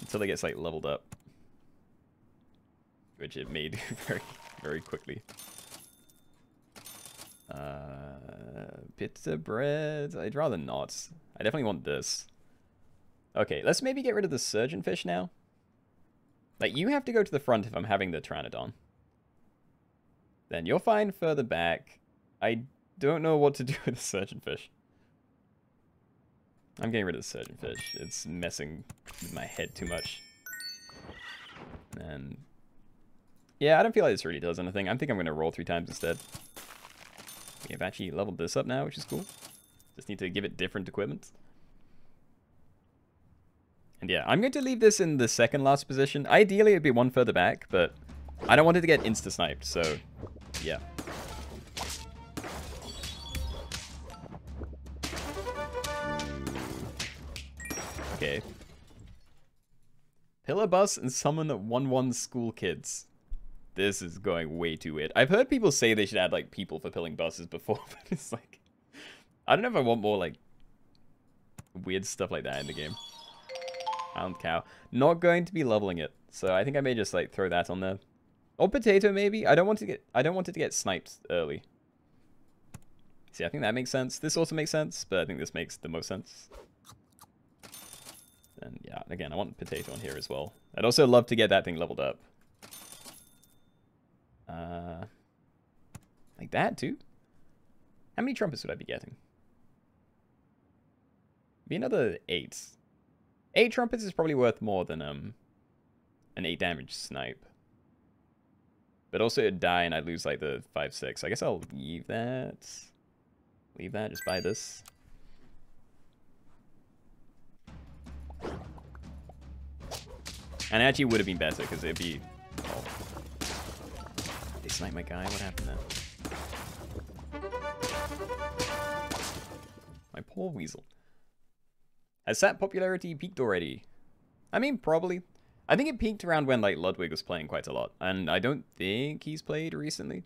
Until it gets, like, leveled up. Which it may do very, very quickly. Uh, pita bread. I'd rather not. I definitely want this. Okay, let's maybe get rid of the surgeon fish now. Like, you have to go to the front if I'm having the Pteranodon. Then you're fine further back. I don't know what to do with the surgeon fish. I'm getting rid of the surgeon fish. It's messing with my head too much. And... Yeah, I don't feel like this really does anything. I think I'm going to roll three times instead. We have actually leveled this up now, which is cool. Just need to give it different equipment. And yeah, I'm going to leave this in the second last position. Ideally, it'd be one further back, but I don't want it to get insta-sniped, so yeah. Okay. Pillar bus and summon 1-1 school kids. this is going way too weird. I've heard people say they should add like people fulfilling buses before, but it's like I don't know if I want more like weird stuff like that in the game. Hound cow. Not going to be leveling it. So I think I may just like throw that on there. Or potato maybe. I don't want to get I don't want it to get sniped early. See, I think that makes sense. This also makes sense, but I think this makes the most sense. And yeah, again, I want potato on here as well. I'd also love to get that thing leveled up. Uh, like that too? How many trumpets would I be getting? Be another eight. Eight trumpets is probably worth more than um an eight damage snipe. But also it'd die and I'd lose like the five six. I guess I'll leave that. Leave that, just buy this. And actually would have been better because it'd be oh. They sniped my guy, what happened there? My poor weasel. Has that popularity peaked already? I mean, probably. I think it peaked around when, like, Ludwig was playing quite a lot. And I don't think he's played recently.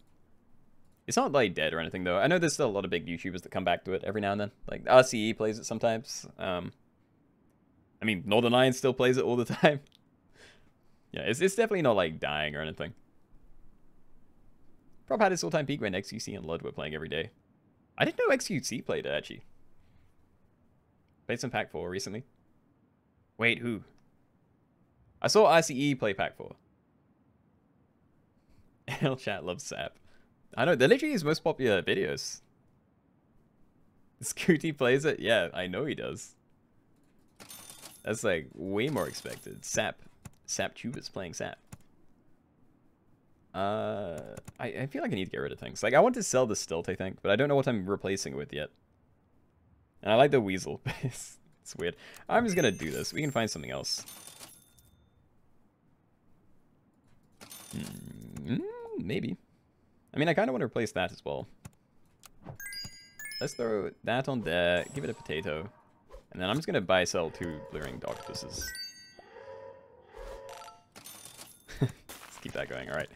It's not, like, dead or anything, though. I know there's still a lot of big YouTubers that come back to it every now and then. Like, RCE plays it sometimes. Um, I mean, Northern Lion still plays it all the time. yeah, it's, it's definitely not, like, dying or anything. Prob had its all-time peak when XQC and Lud were playing every day. I didn't know XQC played it, actually. Played some Pack 4 recently. Wait, who? I saw ICE play Pack 4. L chat loves Sap. I know, they're literally his most popular videos. Scooty plays it? Yeah, I know he does. That's like way more expected. Sap. Sap Tubers playing Sap. Uh, I, I feel like I need to get rid of things. Like, I want to sell the Stilt, I think, but I don't know what I'm replacing it with yet. And I like the weasel. it's, it's weird. I'm just gonna do this. We can find something else. Mm, maybe. I mean, I kind of want to replace that as well. Let's throw that on there, give it a potato, and then I'm just going to buy sell two blue-ringed octopuses. Let's keep that going, alright.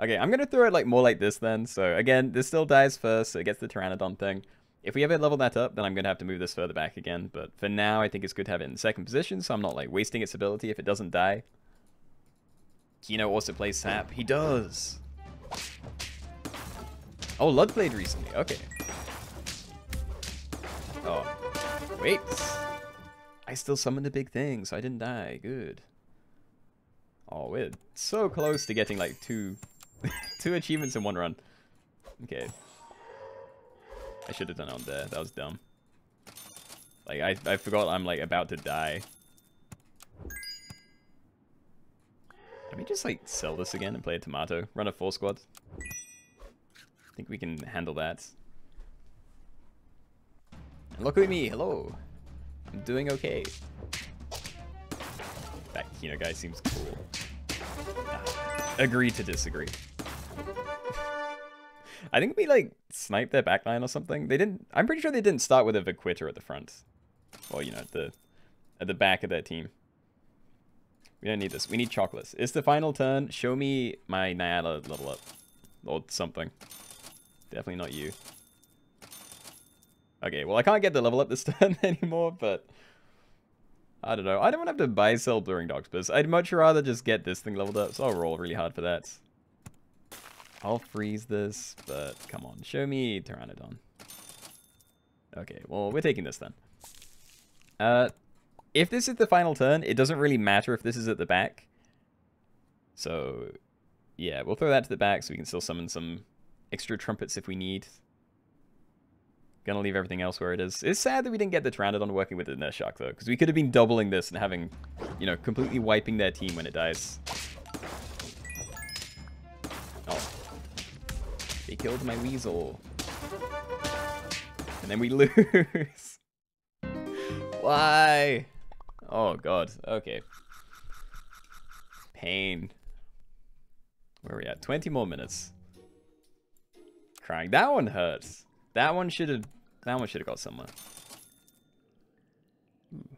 Okay, I'm going to throw it like more like this then. So again, this still dies first, so it gets the Pteranodon thing. If we ever level that up, then I'm going to have to move this further back again. But for now, I think it's good to have it in second position, so I'm not like wasting its ability if it doesn't die. Keenoe also plays Sap. He does. Oh, Lud played recently. Okay. Oh. Wait. I still summoned a big thing, so I didn't die. Good. Oh, we're so close to getting like two, two achievements in one run. Okay. I should have done it on there. That was dumb. Like, I, I forgot I'm, like, about to die. Let me just, like, sell this again and play a tomato. Run a four squad. I think we can handle that. And look at me. Hello. I'm doing okay. That Keenoe guy seems cool. Agree to disagree. I think we like sniped their backline or something. They didn't. I'm pretty sure they didn't start with a Vaquita at the front. Well, you know, at the at the back of their team. We don't need this. We need chocolates. It's the final turn. Show me my Nyala level up. Or something. Definitely not you. Okay, well I can't get the level up this turn anymore, but... I don't know. I don't want to have to buy sell Blue Ringed Octopus. I'd much rather just get this thing leveled up, so I'll roll really hard for that. I'll freeze this, but come on, show me Pteranodon. Okay, well, we're taking this then. Uh, if this is the final turn, it doesn't really matter if this is at the back. So, yeah, we'll throw that to the back so we can still summon some extra trumpets if we need. Gonna leave everything else where it is. It's sad that we didn't get the Pteranodon working with the Nurse Shark, though, because we could have been doubling this and having, you know, completely wiping their team when it dies. They killed my weasel. And then we lose. Why? Oh god. Okay. Pain. Where are we at? 20 more minutes. Crying. That one hurts. That one should have that one should have got somewhere. Ooh.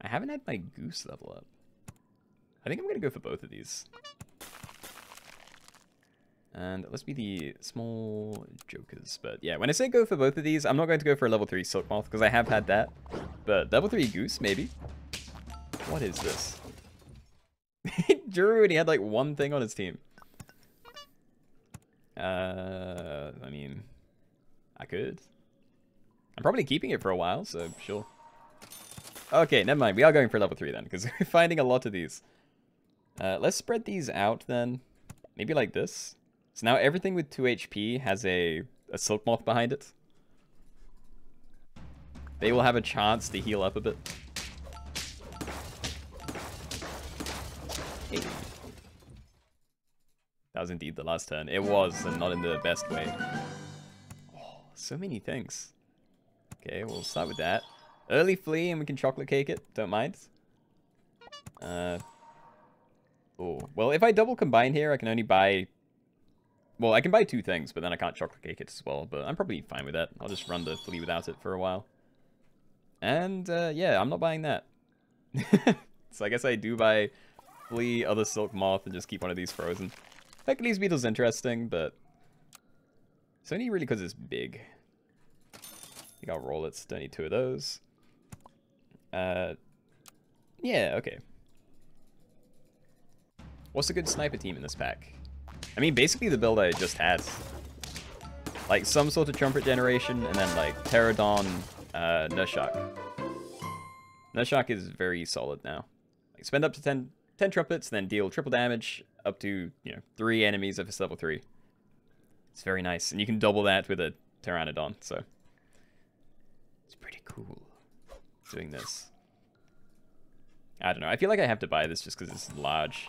I haven't had my goose level up. I think I'm gonna go for both of these. And let's be the small jokers. But yeah, when I say go for both of these, I'm not going to go for a level 3 Silk Moth, because I have had that. But level 3 Goose, maybe? What is this? Drew and he had like one thing on his team. Uh, I mean, I could. I'm probably keeping it for a while, so sure. Okay, never mind. We are going for level 3 then, because we're finding a lot of these. Uh, let's spread these out then. Maybe like this. So now everything with 2 HP has a, a Silk Moth behind it. They will have a chance to heal up a bit. Hey. That was indeed the last turn. It was, and not in the best way. Oh, so many things. Okay, we'll start with that. Early flea, and we can chocolate cake it. Don't mind. Uh, oh, well, if I double combine here, I can only buy well, I can buy two things, but then I can't chocolate cake it as well. But I'm probably fine with that. I'll just run the flea without it for a while. And, uh, yeah, I'm not buying that. so I guess I do buy flea, other silk moth, and just keep one of these frozen. Hercules beetle's interesting, but... It's only really because it's big. I think I'll roll it. Don't need two of those. Uh, yeah, okay. What's a good sniper team in this pack? I mean, basically the build I just had. Like, some sort of trumpet generation, and then, like, Pteranodon, uh, Nurse Shark. Nurshak is very solid now. Like, spend up to 10, 10 trumpets, then deal triple damage up to, you know, three enemies if it's level 3. It's very nice. And you can double that with a Pteranodon, so... It's pretty cool doing this. I don't know. I feel like I have to buy this just because it's large.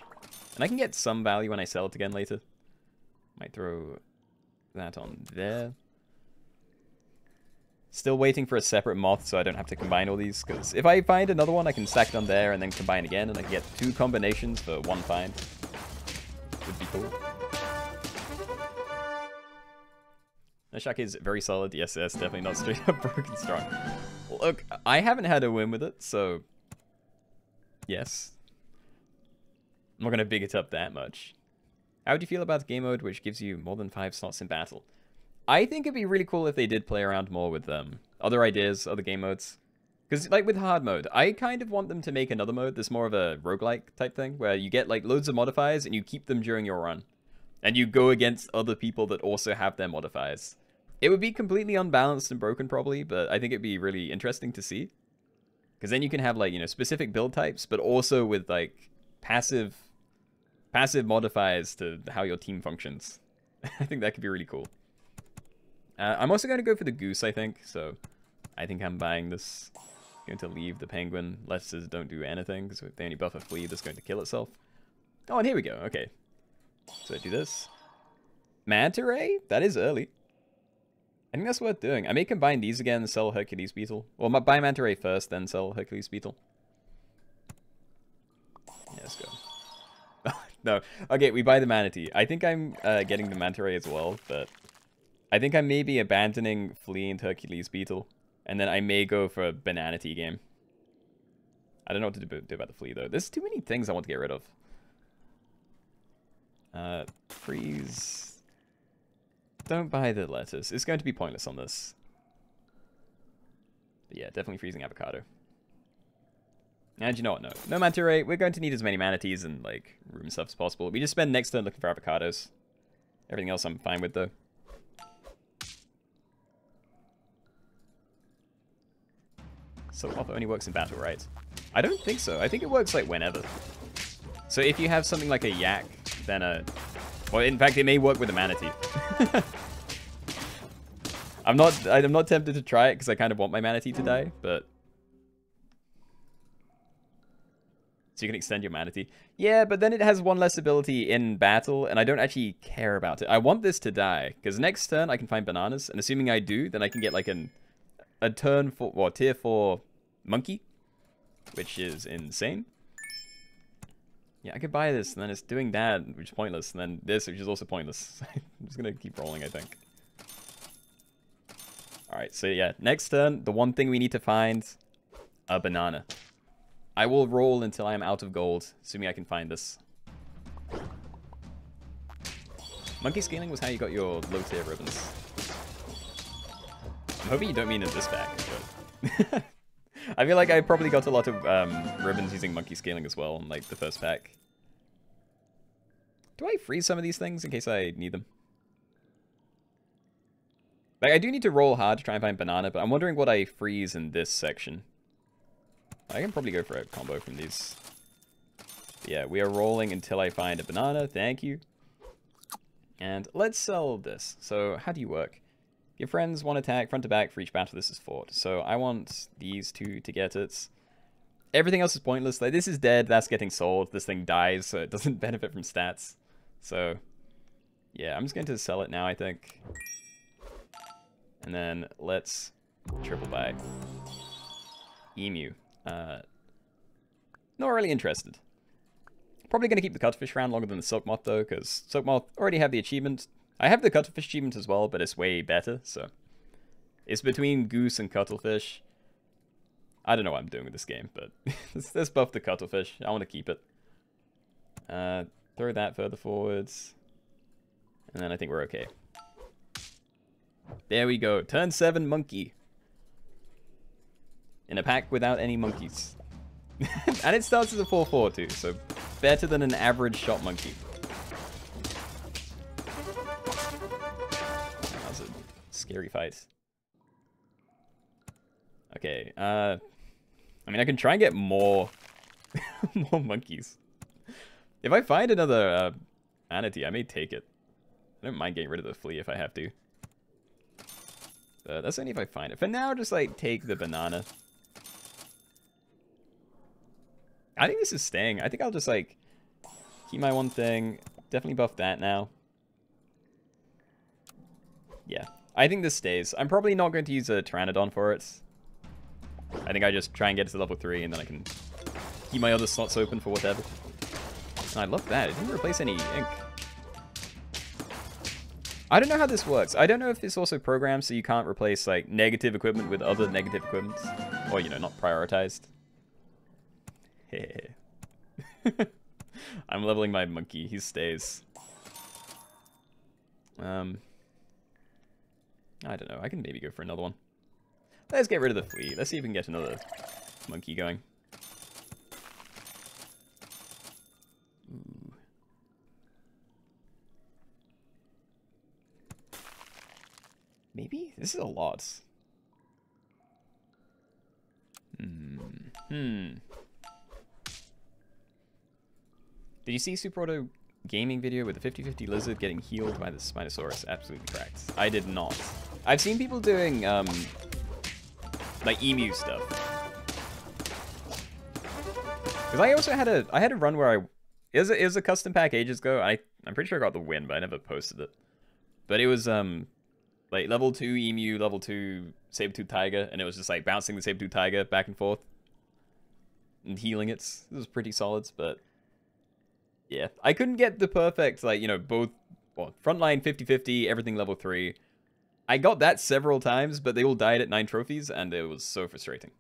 And I can get some value when I sell it again later. Might throw that on there. Still waiting for a separate moth so I don't have to combine all these, because if I find another one, I can stack it on there and then combine again, and I can get two combinations for one find. Would be cool. Nurse Shark is very solid. Yes, yes, definitely not straight up broken strong. Look, I haven't had a win with it, so... Yes. I'm not going to big it up that much. How would you feel about the game mode which gives you more than five slots in battle? I think it'd be really cool if they did play around more with um, other ideas, other game modes. Because, like, with hard mode, I kind of want them to make another mode that's more of a roguelike type thing, where you get, like, loads of modifiers and you keep them during your run. And you go against other people that also have their modifiers. It would be completely unbalanced and broken, probably, but I think it'd be really interesting to see. Because then you can have, like, you know, specific build types, but also with, like, passive passive modifiers to how your team functions. I think that could be really cool. Uh, I'm also going to go for the goose, I think. So I think I'm buying this. I'm going to leave the penguin. Letters don't do anything, because if they only buff a flea, that's going to kill itself. Oh, and here we go. Okay. So I do this. Manta Ray? That is early. I think that's worth doing. I may combine these again and sell Hercules Beetle. Well, buy Manta Ray first, then sell Hercules Beetle. no. Okay, we buy the Manatee. I think I'm uh, getting the Manta Ray as well, but I think I may be abandoning Flea and Hercules Beetle, and then I may go for a Banana Tea game. I don't know what to do, about the Flea, though. There's too many things I want to get rid of. Uh, freeze. Don't buy the lettuce. It's going to be pointless on this. But yeah, definitely freezing avocado. And you know what? No. No Manta. We're going to need as many manatees and, like, room stuff as possible. We just spend next turn looking for avocados. Everything else I'm fine with, though. So off only works in battle, right? I don't think so. I think it works, like, whenever. So if you have something like a yak, then a... Well, in fact, it may work with a manatee. I'm not I'm not tempted to try it because I kind of want my manatee to die, but So you can extend your manatee. Yeah, but then it has one less ability in battle, and I don't actually care about it. I want this to die, because next turn I can find bananas, and assuming I do, then I can get like an a turn for, well, tier 4 monkey, which is insane. Yeah, I could buy this, and then it's doing that, which is pointless, and then this, which is also pointless. I'm just to keep rolling, I think. Alright, so yeah, next turn, the one thing we need to find, a banana. I will roll until I am out of gold, assuming I can find this. Monkey scaling was how you got your low tier ribbons. I'm hoping you don't mean in this pack, but... I feel like I probably got a lot of um, ribbons using monkey scaling as well in like the first pack. Do I freeze some of these things in case I need them? Like, I do need to roll hard to try and find banana, but I'm wondering what I freeze in this section. I can probably go for a combo from these. Yeah, we are rolling until I find a banana. Thank you. And let's sell this. So how do you work? Your friends one attack front to back for each battle this is fought. So I want these two to get it. Everything else is pointless. Like this is dead, that's getting sold. This thing dies, so it doesn't benefit from stats. So yeah, I'm just going to sell it now, I think. And then let's triple buy. Emu. Uh, not really interested. Probably going to keep the cuttlefish round longer than the silk moth though, because silk moth already have the achievement. I have the cuttlefish achievement as well, but it's way better, so. It's between goose and cuttlefish. I don't know what I'm doing with this game, but let's, let's buff the cuttlefish. I want to keep it. Uh, throw that further forwards. And then I think we're okay. There we go. Turn 7 monkey. In a pack without any monkeys. and it starts as a 4-4 too, so better than an average shot monkey. That was a scary fight. Okay, uh... I mean, I can try and get more... more monkeys. If I find another uh, manatee, I may take it. I don't mind getting rid of the flea if I have to. Uh, that's only if I find it. For now, just like take the banana. I think this is staying. I think I'll just like keep my one thing. Definitely buff that now. Yeah, I think this stays. I'm probably not going to use a Pteranodon for it. I think I just try and get it to level 3 and then I can keep my other slots open for whatever. And I love that. It didn't replace any ink. I don't know how this works. I don't know if it's also programmed so you can't replace like negative equipment with other negative equipment. Or, you know, not prioritized. I'm leveling my monkey. He stays. Um, I don't know. I can maybe go for another one. Let's get rid of the flea. Let's see if we can get another monkey going. Maybe? This is a lot. Hmm. Hmm. Did you see Super Auto gaming video with the 50-50 lizard getting healed by the Spinosaurus? Absolutely correct. I did not. I've seen people doing, um, like emu stuff. Because I also had a, I had a run where I, it was a, it was a custom pack ages ago. I, I'm pretty sure I got the win, but I never posted it. But it was, um, like level 2 emu, level 2 saber-tooth tiger, and it was just like bouncing the saber-tooth tiger back and forth. And healing it. It was pretty solid, but yeah. I couldn't get the perfect, like, you know, both, well, frontline 50-50, everything level 3. I got that several times, but they all died at 9 trophies, and it was so frustrating.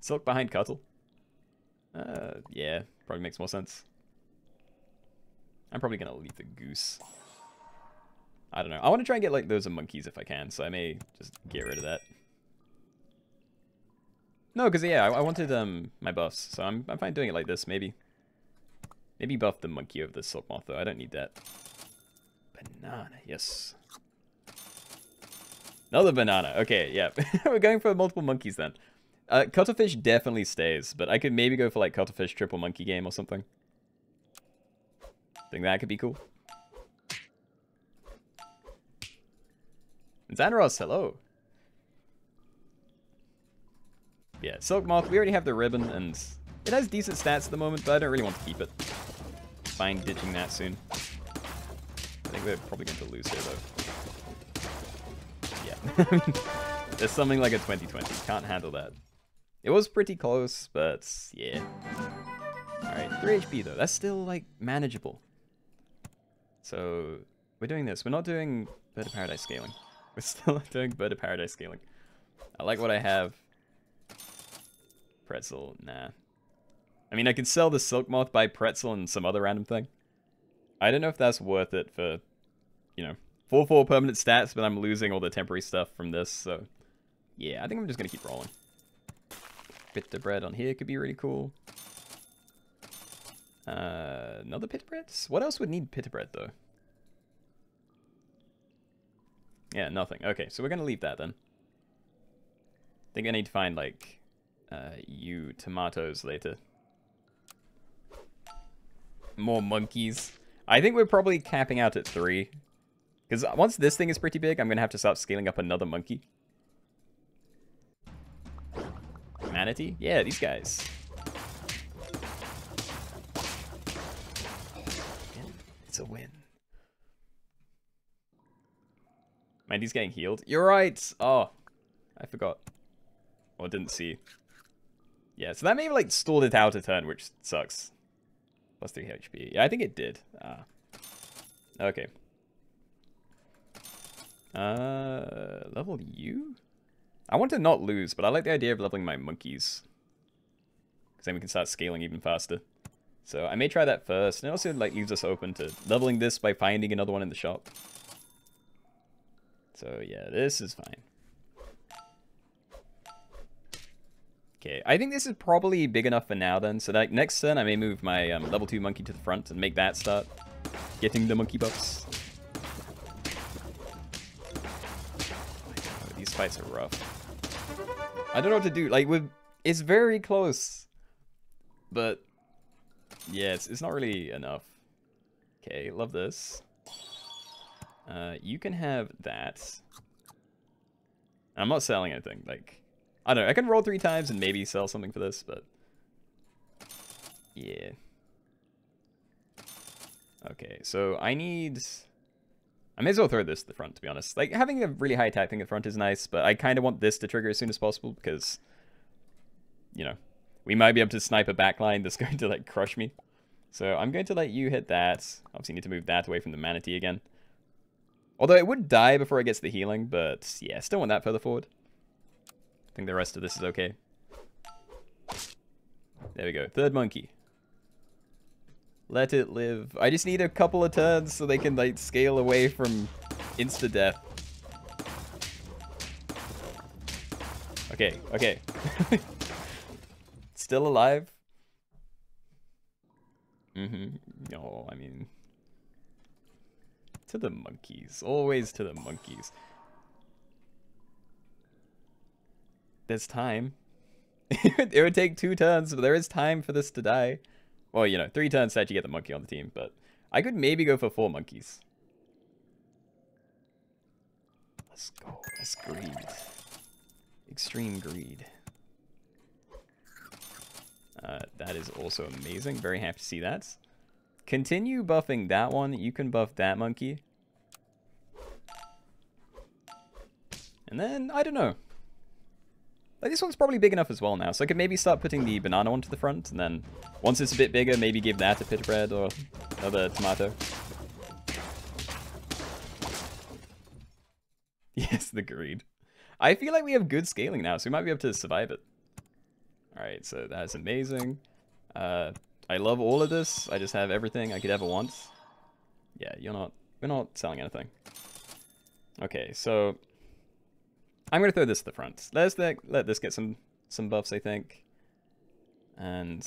Silk behind Cuttle. Uh, yeah, probably makes more sense. I'm probably going to leave the goose. I don't know. I want to try and get like those of monkeys if I can, so I may just get rid of that. No, because yeah, I, I, wanted um my buffs, so I'm I'm fine doing it like this. Maybe, maybe buff the monkey over the silk moth though. I don't need that. Banana, yes. Another banana. Okay, yeah, we're going for multiple monkeys then. Uh, cuttlefish definitely stays, but I could maybe go for like cuttlefish triple monkey game or something. Think that could be cool. Xanaros, hello. Yeah, Silk Moth, we already have the ribbon, and it has decent stats at the moment, but I don't really want to keep it. Fine ditching that soon. I think we're probably going to lose here, though. Yeah. There's something like a 2020. Can't handle that. It was pretty close, but yeah. Alright, 3 HP, though. That's still, like, manageable. So, we're doing this. We're not doing Bird of Paradise scaling. We're still doing Bird of Paradise scaling. I like what I have. Pretzel, nah. I mean, I could sell the Silk Moth buy Pretzel and some other random thing. I don't know if that's worth it for you know, 4-4 permanent stats, but I'm losing all the temporary stuff from this, so... Yeah, I think I'm just to keep rolling. Bit of bread on here could be really cool. Uh, another pita bread? What else would need pita bread, though? Yeah, nothing. Okay, so we're to leave that then. I think I need to find, like, uh, you tomatoes later. More monkeys. I think we're probably capping out at three. Because once this thing is pretty big, I'm going to have to start scaling up another monkey. Manatee? Yeah, these guys. It's a win. Mandy's getting healed. You're right. Oh, I forgot. Or didn't see. Yeah, so that may have like stalled it out a turn, which sucks. Plus 3 HP. Yeah, I think it did. Ah. Okay. Uh, level U? I want to not lose, but I like the idea of leveling my monkeys. Because then we can start scaling even faster. So I may try that first, and it also like leaves us open to leveling this by finding another one in the shop. So yeah, this is fine. Okay, I think this is probably big enough for now then. So like next turn I may move my um, level 2 monkey to the front and make that start getting the monkey buffs. Oh, these fights are rough. I don't know what to do. Like, with it's very close. But, yeah, it's, it's not really enough. Okay, love this. Uh, you can have that. I'm not selling anything. Like, I don't know. I can roll three times and maybe sell something for this, but... Yeah. Okay, so I need... I may as well throw this to the front, to be honest. Like, having a really high attack thing at the front is nice, but I kind of want this to trigger as soon as possible because, you know, we might be able to snipe a backline that's going to, like, crush me. So I'm going to let you hit that. Obviously, need to move that away from the manatee again. Although it would die before it gets the healing, but yeah, still want that further forward. Think the rest of this is okay. There we go. Third monkey. Let it live. I just need a couple of turns so they can like scale away from insta-death. Okay, okay. Still alive? Mm-hmm. No, I mean... To the monkeys. Always to the monkeys. There's time. it would take two turns, but there is time for this to die. Well, you know, three turns to actually get the monkey on the team, but I could maybe go for four monkeys. Let's go. Let's greed. Extreme greed. Uh, that is also amazing. Very happy to see that. Continue buffing that one. You can buff that monkey. And then, I don't know. Like, this one's probably big enough as well now, so I could maybe start putting the banana onto the front, and then once it's a bit bigger, maybe give that a pita bread or another tomato. Yes, the greed. I feel like we have good scaling now, so we might be able to survive it. Alright, so that's amazing. Uh, I love all of this. I just have everything I could ever want. Yeah, you're not... We're not selling anything. Okay, so I'm going to throw this to the front. Let's let, let this get some, some buffs, I think. And...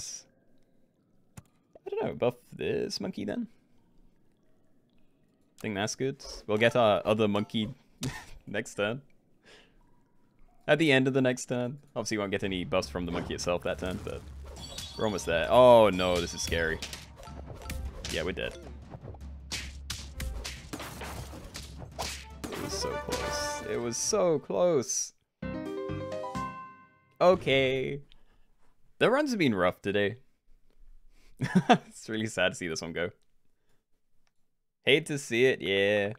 I don't know, buff this monkey then? I think that's good. We'll get our other monkey next turn. At the end of the next turn. Obviously, won't get any buffs from the monkey itself that turn, but we're almost there. Oh no, this is scary. Yeah, we're dead. It was so close. Okay. The runs have been rough today. it's really sad to see this one go. Hate to see it, yeah.